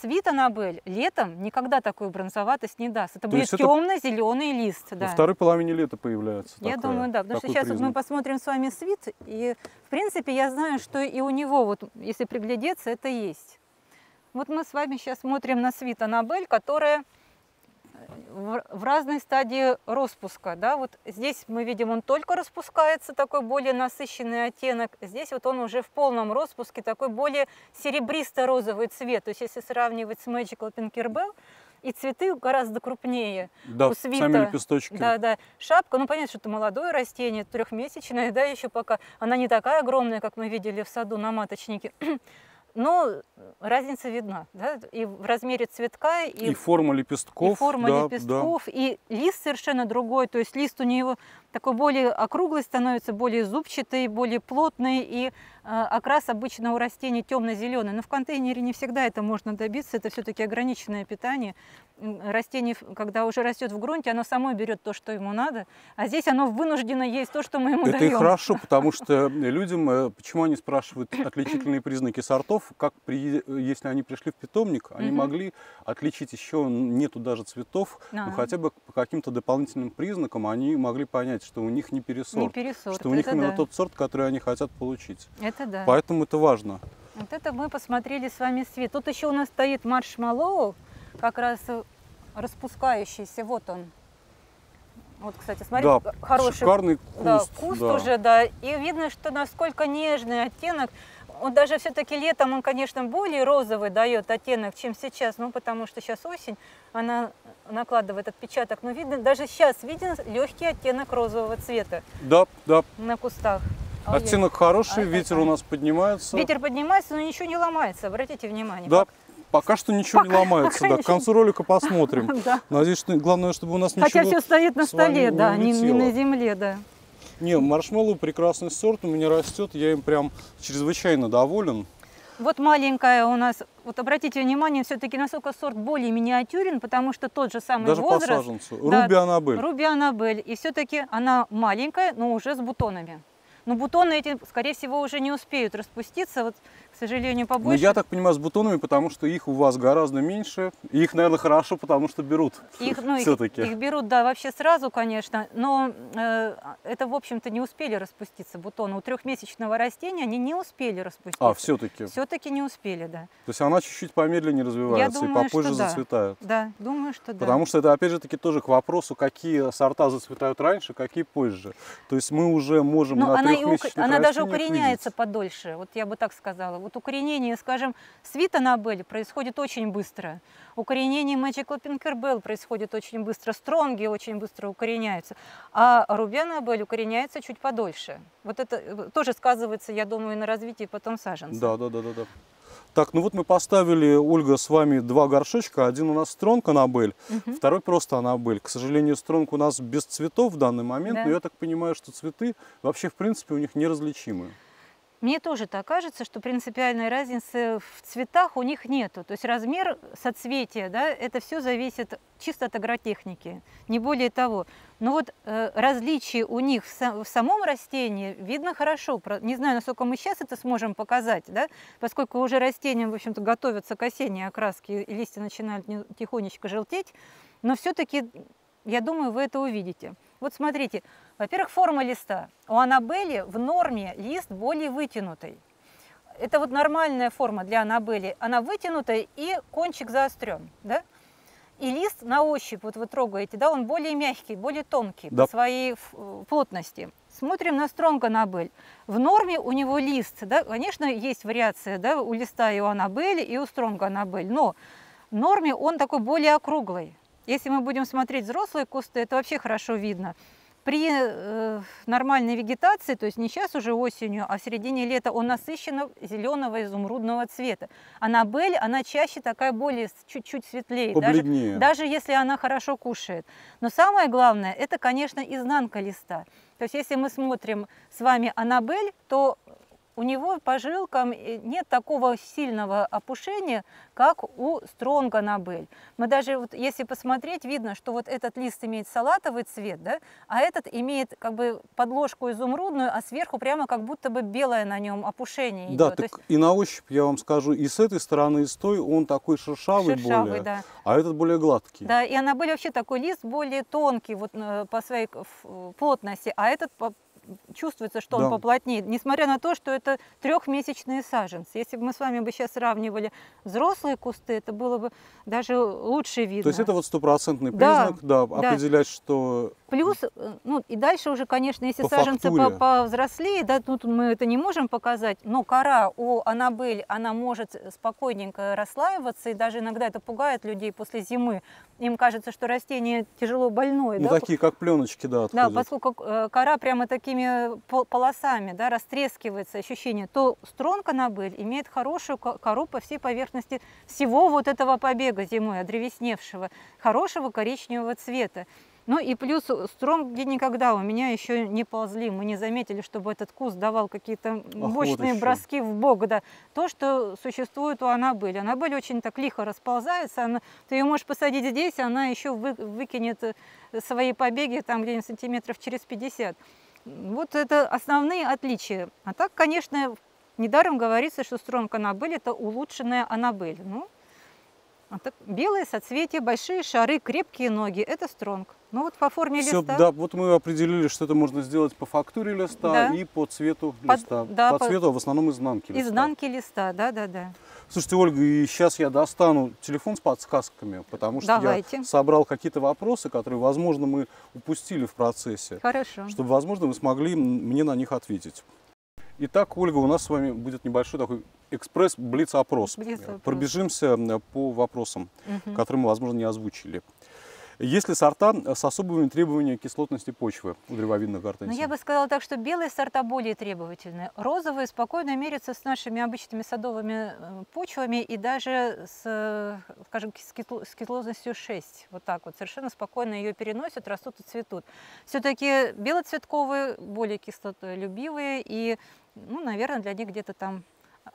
Свит Аннабель летом никогда такую бронзоватость не даст. Это То будет темно-зеленый лист. Да. Во второй половине лета появляется. Я такая, думаю, да. Потому что сейчас вот мы посмотрим с вами свит, и в принципе я знаю, что и у него, вот, если приглядеться, это есть. Вот мы с вами сейчас смотрим на свит Аннабель, которая в, разной стадии распуска. Да? Вот здесь мы видим, он только распускается, такой более насыщенный оттенок. Здесь вот он уже в полном распуске, такой более серебристо-розовый цвет. То есть если сравнивать с Magical Tinkerbell, и цветы гораздо крупнее. Да, у свита. сами лепесточки. Да, да. Шапка, ну понятно, что это молодое растение, трехмесячное, да, еще пока. Она не такая огромная, как мы видели в саду на маточнике. Но разница видна, да, и в размере цветка, и, И форма лепестков. и форма да, да. лепестков, и лист совершенно другой. То есть лист у него такой более округлый становится, более зубчатый, более плотный, и э, окрас обычно у растений темно-зеленый. Но в контейнере не всегда это можно добиться, это все-таки ограниченное питание. Растение, когда уже растет в грунте, оно само берет то, что ему надо, а здесь оно вынуждено есть то, что мы ему Это и даем. хорошо, потому что людям, э, почему они спрашивают отличительные признаки сортов, как при, если они пришли в питомник, они Мгм. могли отличить еще, нету даже цветов, но А. хотя бы по каким-то дополнительным признакам они могли понять, что у них не Не пересорт, пересорт, что у них именно да. тот сорт, который они хотят получить. Это да. Поэтому это важно. Вот это мы посмотрели с вами цвет. Тут еще у нас стоит маршмеллоу, как раз распускающийся. Вот он. Вот, кстати, смотрите, да, хороший шикарный куст. да, куст да. уже, да. И видно, что насколько нежный оттенок. Он даже все-таки летом, он, конечно, более розовый дает оттенок, чем сейчас. Ну, потому что сейчас осень, она накладывает отпечаток. Но видно, даже сейчас виден легкий оттенок розового цвета Да, да. на кустах. Оттенок хороший, А, ветер а. у нас поднимается. Ветер поднимается, но ничего не ломается, обратите внимание. Да, пока что ничего не Пока- ломается. пока Да, к концу ролика посмотрим. Да. Надеюсь, что главное, чтобы у нас Хотя ничего... все стоит на столе, не да, не, не на земле, да. Не, маршмеллоу прекрасный сорт, у меня растет, я им прям чрезвычайно доволен. Вот маленькая у нас, вот обратите внимание, все-таки насколько сорт более миниатюрен, потому что тот же самый Даже по возраст. саженцу. Да, Руби. Руби Аннабель. И все-таки она маленькая, но уже с бутонами. Но бутоны эти, скорее всего, уже не успеют распуститься. Вот, сожалению, Ну, побольше. я так понимаю, с бутонами, потому что их у вас гораздо меньше. И их, наверное, хорошо, потому что берут. Их, ну, их, Всё-таки. их берут, да, вообще сразу, конечно, но э, это, в общем-то, не успели распуститься бутоны. У трехмесячного растения они не успели распуститься. А, все-таки. То Все-таки не успели, да. есть она чуть-чуть помедленнее развивается думаю, и попозже да. зацветает. Да, думаю, что да. Потому что это, опять же таки, тоже к вопросу, какие сорта зацветают раньше, какие позже. То есть мы уже можем Ну, на она, и трехмесячных она даже укореняется видеть. подольше, вот я бы так сказала. Вот укоренение, скажем, свита Набель происходит очень быстро. Укоренение Magical Tinkerbell происходит очень быстро. Стронги очень быстро укореняются. А Рубя Набель укореняется чуть подольше. Вот это э, тоже сказывается, я думаю, на развитии потом саженца. Да, да, да, да, да. Так, ну вот мы поставили, Ольга, с вами два горшочка. Один у нас стронг Анабель, Мгм. второй просто Анабель. К сожалению, стронг у нас без цветов в данный момент, Да. но я так понимаю, что цветы вообще, в принципе, у них неразличимы. Мне тоже так кажется, что принципиальной разницы в цветах у них нету. То есть размер соцветия, да, это все зависит чисто от агротехники, не более того. Но вот э, различия у них в, в самом растении видно хорошо. Не знаю, насколько мы сейчас это сможем показать, да, поскольку уже растения, в общем-то, готовятся к осенней окраске, и листья начинают не- тихонечко желтеть. Но все-таки, я думаю, вы это увидите. Вот смотрите, во-первых, форма листа. У Анабели в норме лист более вытянутый. Это вот нормальная форма для Анабели. Она вытянутая и кончик заострен. Да? И лист на ощупь, вот вы трогаете, да, он более мягкий, более тонкий Да. по своей ф- плотности. Смотрим на стронг Анабель. В норме у него лист, да, конечно, есть вариация да, у листа и у Анабели, и у стронга Анабель, но в норме он такой более округлый. Если мы будем смотреть взрослые кусты, это вообще хорошо видно. При э, нормальной вегетации, то есть не сейчас уже осенью, а в середине лета, он насыщенно зеленого изумрудного цвета. Анабель, она чаще такая более чуть-чуть светлее, даже, даже если она хорошо кушает. Но самое главное, это, конечно, изнанка листа. То есть если мы смотрим с вами Анабель, то у него по жилкам э, нет такого сильного опушения, как у стронга Анабель. Мы даже, вот, если посмотреть, видно, что вот этот лист имеет салатовый цвет, да, а этот имеет как бы подложку изумрудную, а сверху прямо как будто бы белое на нем опушение Да, идет. Так и на ощупь я вам скажу, и с этой стороны, и с той он такой шершавый, шершавый, более, да. а этот более гладкий. Да, и Анабель вообще такой лист более тонкий вот, э, по своей плотности, а этот чувствуется, что Да. он поплотнее, несмотря на то, что это трехмесячные саженцы. Если бы мы с вами бы сейчас сравнивали взрослые кусты, это было бы даже лучше видно. То есть это вот стопроцентный Да, признак, да, да. определять, что Плюс, э, ну и дальше уже, конечно, если По саженцы фактуре. по- повзрослее, да, тут мы это не можем показать, но кора у анабель, она может спокойненько расслаиваться, и даже иногда это пугает людей после зимы. Им кажется, что растение тяжело больное, Ну, да, такие, как пленочки, да, да, отходят. поскольку э, кора прямо такими пол- полосами, да, растрескивается ощущение, то стронка набыль имеет хорошую ко- кору по всей поверхности всего вот этого побега зимой, одревесневшего, хорошего коричневого цвета. Ну и плюс стронги никогда у меня еще не ползли. Мы не заметили, чтобы этот куст давал какие-то мощные еще. броски в бок. Да. То, что существует у анабель. Анабель очень так лихо расползается. Она, ты ее можешь посадить здесь, она еще вы- выкинет э, свои побеги там где-нибудь сантиметров через 50. Вот это основные отличия. А так, конечно, недаром говорится, что стронг анабель – это улучшенная анабель. Ну, а так, белые соцветия, большие шары, крепкие ноги – это стронг. Ну вот по форме Всё, листа. да, вот мы определили, что это можно сделать по фактуре листа Да. и по цвету Под- листа. да, по, по- цвету, а в основном изнанки листа. Изнанки листа, да-да-да. Слушайте, Ольга, и сейчас я достану телефон с подсказками, потому что Давайте. я собрал какие-то вопросы, которые, возможно, мы упустили в процессе, Хорошо. чтобы, возможно, вы смогли мне на них ответить. Итак, Ольга, у нас с вами будет небольшой такой экспресс-блиц-опрос. Блиц-опрос. Пробежимся по вопросам, Мгм. которые мы, возможно, не озвучили. Есть ли сорта с особыми требованиями кислотности почвы у древовидных Ну, гортензий? я бы сказала так, что белые сорта более требовательны. Розовые спокойно мерятся с нашими обычными садовыми э, почвами и даже с, э, скажем, с кислотностью 6. Вот так вот. Совершенно спокойно ее переносят, растут и цветут. Все-таки белоцветковые более кислотолюбивые и, ну, наверное, для них где-то там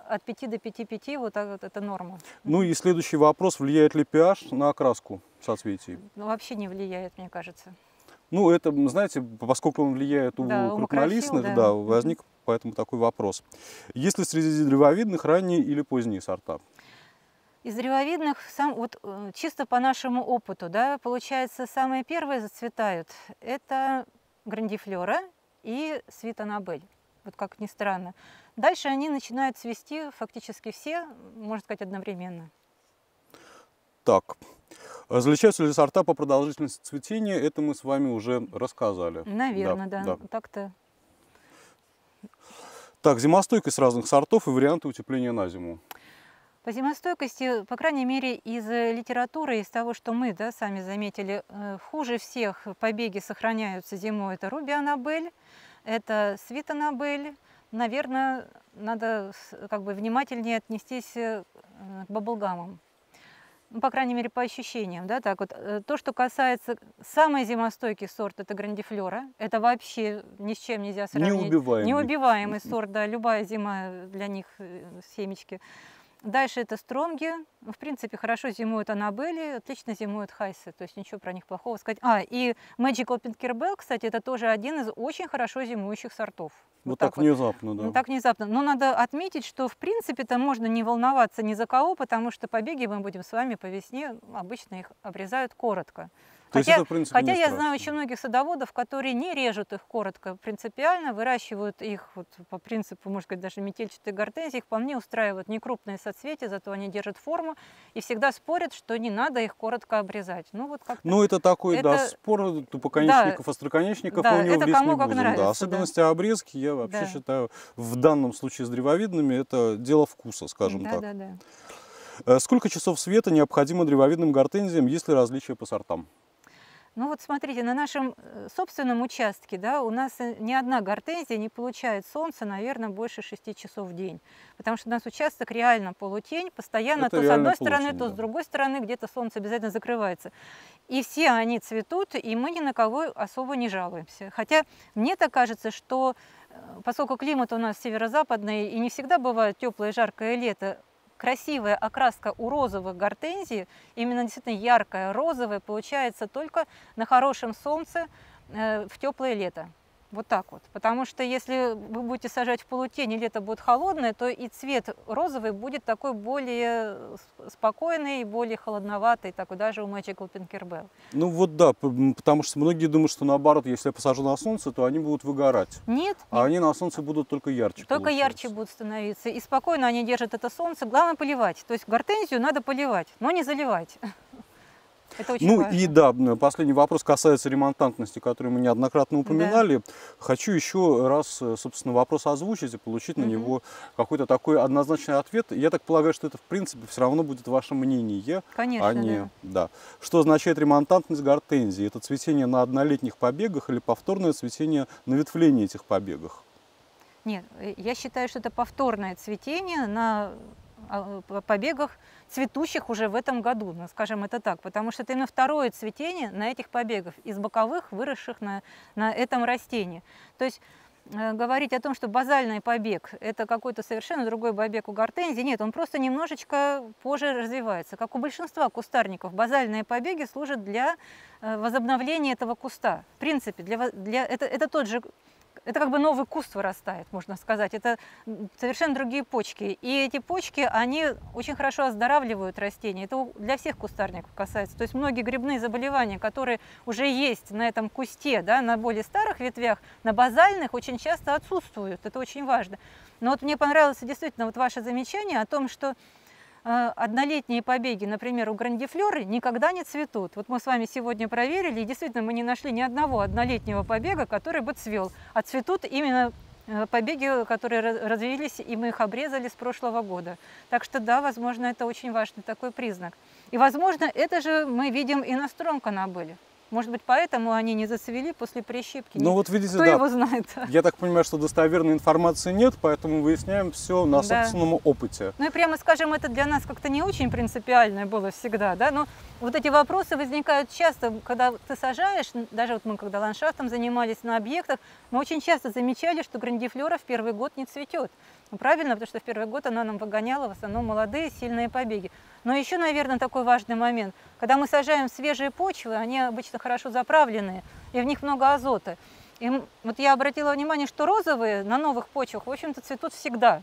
от 5 до 5,5 вот так вот это норма. Ну и следующий вопрос. Влияет ли pH на окраску соцветий? Ну, вообще не влияет, мне кажется. Ну, это, знаете, поскольку он влияет у Да, крупнолистных, да, да. возник поэтому такой вопрос. Есть ли среди древовидных ранние или поздние сорта? Из древовидных, сам, вот, э, чисто по нашему опыту, да, получается, самые первые зацветают – это грандифлера и свитонабель, вот как ни странно. Дальше они начинают цвести фактически все, можно сказать, одновременно. Так, различаются ли сорта по продолжительности цветения? Это мы с вами уже рассказали. Наверное, да. да. Так-то. Так, зимостойкость разных сортов и варианты утепления на зиму. По зимостойкости, по крайней мере, из э, литературы, из того, что мы да, сами заметили, э, хуже всех побеги сохраняются зимой. Это Руби Анабель, это Свит Анабель. Наверное, надо как бы внимательнее отнестись э, к баблгамам. Ну, по крайней мере, по ощущениям. Да, так вот. Э, То, что касается самый зимостойкий сорт, это грандифлера. Это вообще ни с чем нельзя сравнить. Неубиваемый. Неубиваемый сорт, да, любая зима для них э, семечки. Дальше это стронги. В принципе, хорошо зимуют анабели, отлично зимуют хайсы. То есть ничего про них плохого сказать. А, и Magical Pinkerbell, кстати, это тоже один из очень хорошо зимующих сортов. Вот, так, внезапно, да. Ну, так внезапно. Но надо отметить, что в принципе-то можно не волноваться ни за кого, потому что побеги мы будем с вами по весне, обычно их обрезают коротко. То хотя это, принципе, хотя я страшно. знаю очень многих садоводов, которые не режут их коротко принципиально, выращивают их вот по принципу, может сказать, даже метельчатой гортензии, их вполне устраивают некрупные соцветия, зато они держат форму и всегда спорят, что не надо их коротко обрезать. Ну вот как Ну, это такой, да, Это- спор тупоконечников, остроконечников, да, мы в него это кому не как будем. нравится, да. да. Особенности обрезки, я вообще Да. считаю, в данном случае с древовидными, это дело вкуса, скажем да, так. да, да. Э, Сколько часов света необходимо древовидным гортензиям, есть ли различия по сортам? Ну вот смотрите, на нашем э, собственном участке, да, у нас э, ни одна гортензия не получает солнца, наверное, больше 6 часов в день. Потому что у нас участок реально полутень, постоянно Это то с одной стороны, полутень, то да. с другой стороны, где-то солнце обязательно закрывается. И все они цветут, и мы ни на кого особо не жалуемся. Хотя мне так кажется, что э, поскольку климат у нас северо-западный, и не всегда бывает теплое и жаркое лето, красивая окраска у розовых гортензий, именно действительно яркая розовая, получается только на хорошем солнце э, в теплое лето. Вот так вот. Потому что если вы будете сажать в полутени, лето будет холодное, то и цвет розовый будет такой более спокойный, более холодноватый, такой даже у Magical Pinkerbell. Ну вот да, потому что многие думают, что наоборот, если я посажу на солнце, то они будут выгорать. Нет, А они на солнце будут только ярче. Только получается. ярче будут становиться. И спокойно они держат это солнце. Главное поливать. То есть гортензию надо поливать, но не заливать. Это очень ну важно. и да, последний вопрос касается ремонтантности, который мы неоднократно упоминали. Да. Хочу еще раз, э, собственно, вопрос озвучить и получить угу. на него какой-то такой однозначный ответ. Я так полагаю, что это, в принципе, все равно будет ваше мнение, Конечно, а не... Да. да. Что означает ремонтантность гортензии? Это цветение на однолетних побегах или повторное цветение на ветвлении этих побегах? Нет, э, я считаю, что это повторное цветение на а, побегах, цветущих уже в этом году, ну, скажем это так, потому что это именно второе цветение на этих побегах, из боковых, выросших на, на этом растении. То есть э, говорить о том, что базальный побег – это какой-то совершенно другой побег у гортензии, нет, он просто немножечко позже развивается. Как у большинства кустарников, базальные побеги служат для э, возобновления этого куста. В принципе, для, для, это, это тот же это как бы новый куст вырастает, можно сказать. Это совершенно другие почки. И эти почки, они очень хорошо оздоравливают растения. Это для всех кустарников касается. То есть многие грибные заболевания, которые уже есть на этом кусте, да, на более старых ветвях, на базальных очень часто отсутствуют. Это очень важно. Но вот мне понравилось действительно вот ваше замечание о том, что однолетние побеги, например, у грандифлеры никогда не цветут. Вот мы с вами сегодня проверили, и действительно мы не нашли ни одного однолетнего побега, который бы цвел. А цветут именно э, побеги, которые развились, и мы их обрезали с прошлого года. Так что да, возможно, это очень важный такой признак. И, возможно, это же мы видим и на стромканабеле. Может быть, поэтому они не зацвели после прищепки? Ну вот видите, Кто да. его знает? Я так понимаю, что достоверной информации нет, поэтому выясняем все на да. собственном опыте. Ну и прямо скажем, это для нас как-то не очень принципиальное было всегда, да, но вот эти вопросы возникают часто, когда ты сажаешь, даже вот мы когда ландшафтом занимались на объектах, мы очень часто замечали, что грандифлера в первый год не цветет. Ну, правильно, потому что в первый год она нам выгоняла в основном молодые сильные побеги. Но еще, наверное, такой важный момент. Когда мы сажаем свежие почвы, они обычно хорошо заправленные, и в них много азота. И вот я обратила внимание, что розовые на новых почвах, в общем-то, цветут всегда.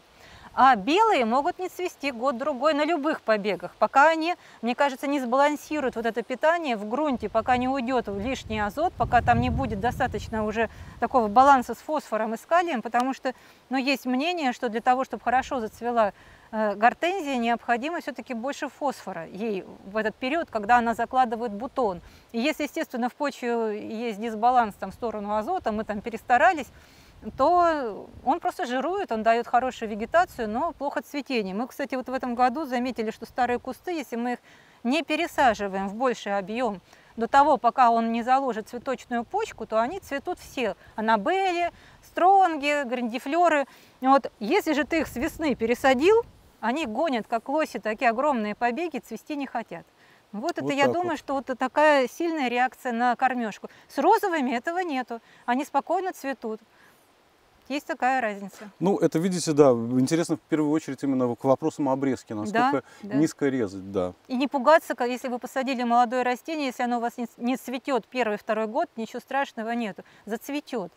А белые могут не цвести год-другой на любых побегах, пока они, мне кажется, не сбалансируют вот это питание в грунте, пока не уйдет лишний азот, пока там не будет достаточно уже такого баланса с фосфором и с калием, потому что ну, есть мнение, что для того, чтобы хорошо зацвела э, гортензия, необходимо все-таки больше фосфора ей в этот период, когда она закладывает бутон. И если, естественно, в почве есть дисбаланс там, в сторону азота, мы там перестарались, то он просто жирует, он дает хорошую вегетацию, но плохо цветение. Мы, кстати, вот в этом году заметили, что старые кусты, если мы их не пересаживаем в больший объем до того, пока он не заложит цветочную почку, то они цветут все. Анабели, стронги, грандифлеры. Вот, если же ты их с весны пересадил, они гонят, как лоси, такие огромные побеги, цвести не хотят. Вот это, вот я думаю, вот. что вот такая сильная реакция на кормежку. С розовыми этого нету. Они спокойно цветут. Есть такая разница. Ну, это, видите, да, интересно в первую очередь именно к вопросам обрезки, насколько да, да. низко резать, да. И не пугаться, если вы посадили молодое растение, если оно у вас не, не цветет первый-второй год, ничего страшного нету, зацветет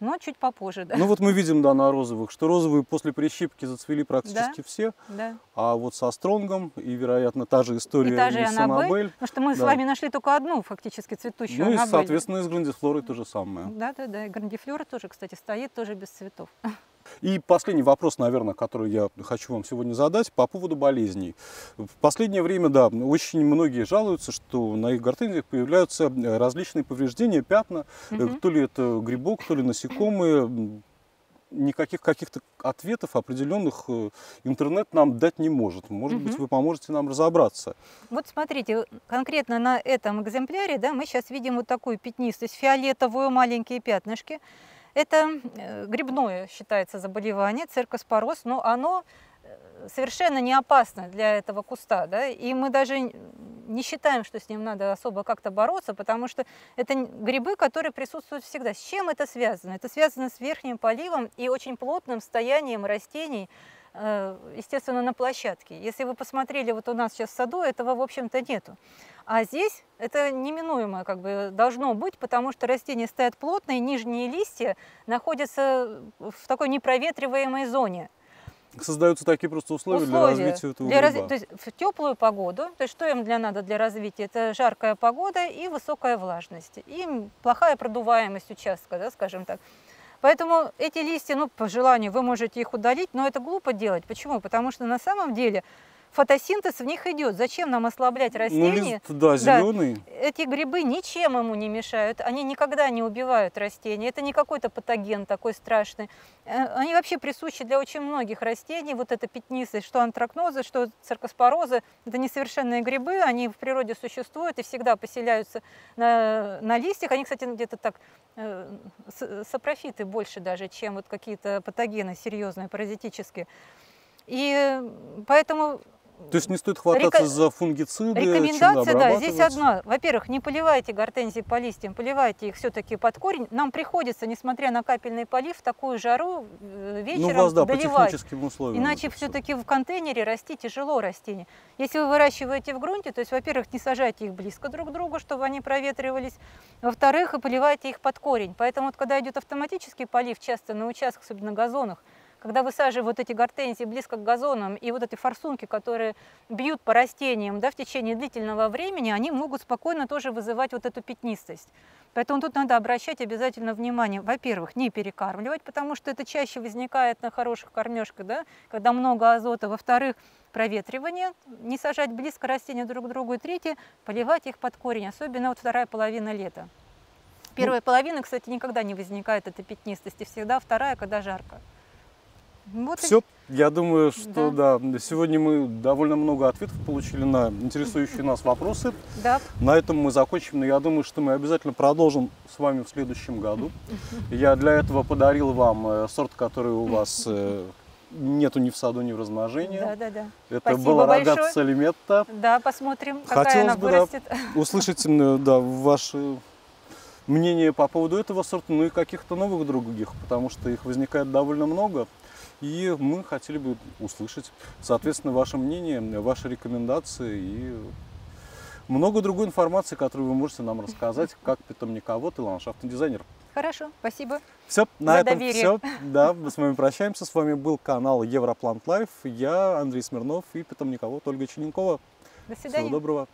но чуть попозже, да. Ну вот мы видим, да, на розовых, что розовые после прищипки зацвели практически да, все, да. а вот со стронгом и, вероятно, та же история и, та же и с Анабель, потому что мы да. с вами нашли только одну фактически цветущую Ну Анабель. и, соответственно, из грандифлоры то же самое. Да, да, да, и грандифлора тоже, кстати, стоит тоже без цветов. И последний вопрос, наверное, который я хочу вам сегодня задать по поводу болезней. В последнее время, да, очень многие жалуются, что на их гортензиях появляются э, различные повреждения, пятна, угу. то ли это грибок, то ли насекомые. Никаких каких-то ответов определенных э, интернет нам дать не может. Может угу. быть, вы поможете нам разобраться. Вот смотрите, конкретно на этом экземпляре, да, мы сейчас видим вот такую пятнистость, фиолетовую маленькие пятнышки. Это э, грибное считается заболевание, циркоспороз, но оно э, совершенно не опасно для этого куста, да, и мы даже не считаем, что с ним надо особо как-то бороться, потому что это грибы, которые присутствуют всегда. С чем это связано? Это связано с верхним поливом и очень плотным стоянием растений, естественно, на площадке. Если вы посмотрели, вот у нас сейчас в саду этого, в общем-то, нету. А здесь это неминуемо как бы должно быть, потому что растения стоят плотные, нижние листья находятся в такой непроветриваемой зоне. Создаются такие просто условия, условия для развития этого для. Раз... То есть в теплую погоду, то есть что им для надо для развития? Это жаркая погода и высокая влажность, и плохая продуваемость участка, да, скажем так. Поэтому эти листья, ну, по желанию, вы можете их удалить, но это глупо делать. Почему? Потому что на самом деле фотосинтез в них идет. Зачем нам ослаблять Ну, растение? лист, да, зеленый. Эти грибы ничем ему не мешают, они никогда не убивают растения. Это не какой-то патоген такой страшный. Э, Они вообще присущи для очень многих растений. Вот эта пятнистость, что антракнозы, что циркоспорозы. Это несовершенные грибы, они в природе существуют и всегда поселяются на, на листьях. Они, кстати, где-то так э, сапрофиты больше даже, чем вот какие-то патогены серьезные, паразитические. И поэтому То есть не стоит хвататься Река- за фунгициды, Рекомендация, да, здесь одна. Во-первых, не поливайте гортензии по листьям, поливайте их все-таки под корень. Нам приходится, несмотря на капельный полив, в такую жару э, Ну, вечером у вас, да, по доливать. техническим условиям. Иначе все-таки в контейнере расти тяжело растение. Если вы выращиваете в грунте, то есть, во-первых, не сажайте их близко друг к другу, чтобы они проветривались. Во-вторых, поливайте их под корень. Поэтому вот, когда идет автоматический полив, часто на участках, особенно на газонах, когда высаживают вот эти гортензии близко к газонам и вот эти форсунки, которые бьют по растениям да, в течение длительного времени, они могут спокойно тоже вызывать вот эту пятнистость. Поэтому тут надо обращать обязательно внимание, во-первых, не перекармливать, потому что это чаще возникает на хороших кормежках, да, когда много азота. Во-вторых, проветривание, не сажать близко растения друг к другу. И третье, поливать их под корень, особенно вот вторая половина лета. Первая половина, кстати, никогда не возникает этой пятнистости, всегда вторая, когда жарко. Вот и Все, я думаю, что да. сегодня мы довольно много ответов получили на интересующие нас вопросы. Да, На этом мы закончим, но я думаю, что мы обязательно продолжим с вами в следующем году. Я для этого подарил вам э, сорт, который у вас э, нету ни в саду, ни в размножении. да, да, да. Это Спасибо была рогатца лиметта. Да, посмотрим, какая Хотелось она бы, да, вырастет. услышать да, ваше мнение по поводу этого сорта, ну и каких-то новых других, потому что их возникает довольно много. И мы хотели бы услышать, соответственно, ваше мнение, ваши рекомендации и много другой информации, которую вы можете нам рассказать, как питомниковод и ландшафтный дизайнер. Хорошо, спасибо. Все, на За этом доверие. все. Да, мы с вами прощаемся. С вами был канал Европлант Live. Я Андрей Смирнов и питомниковод Ольга Щененкова. До Всего свидания. доброго.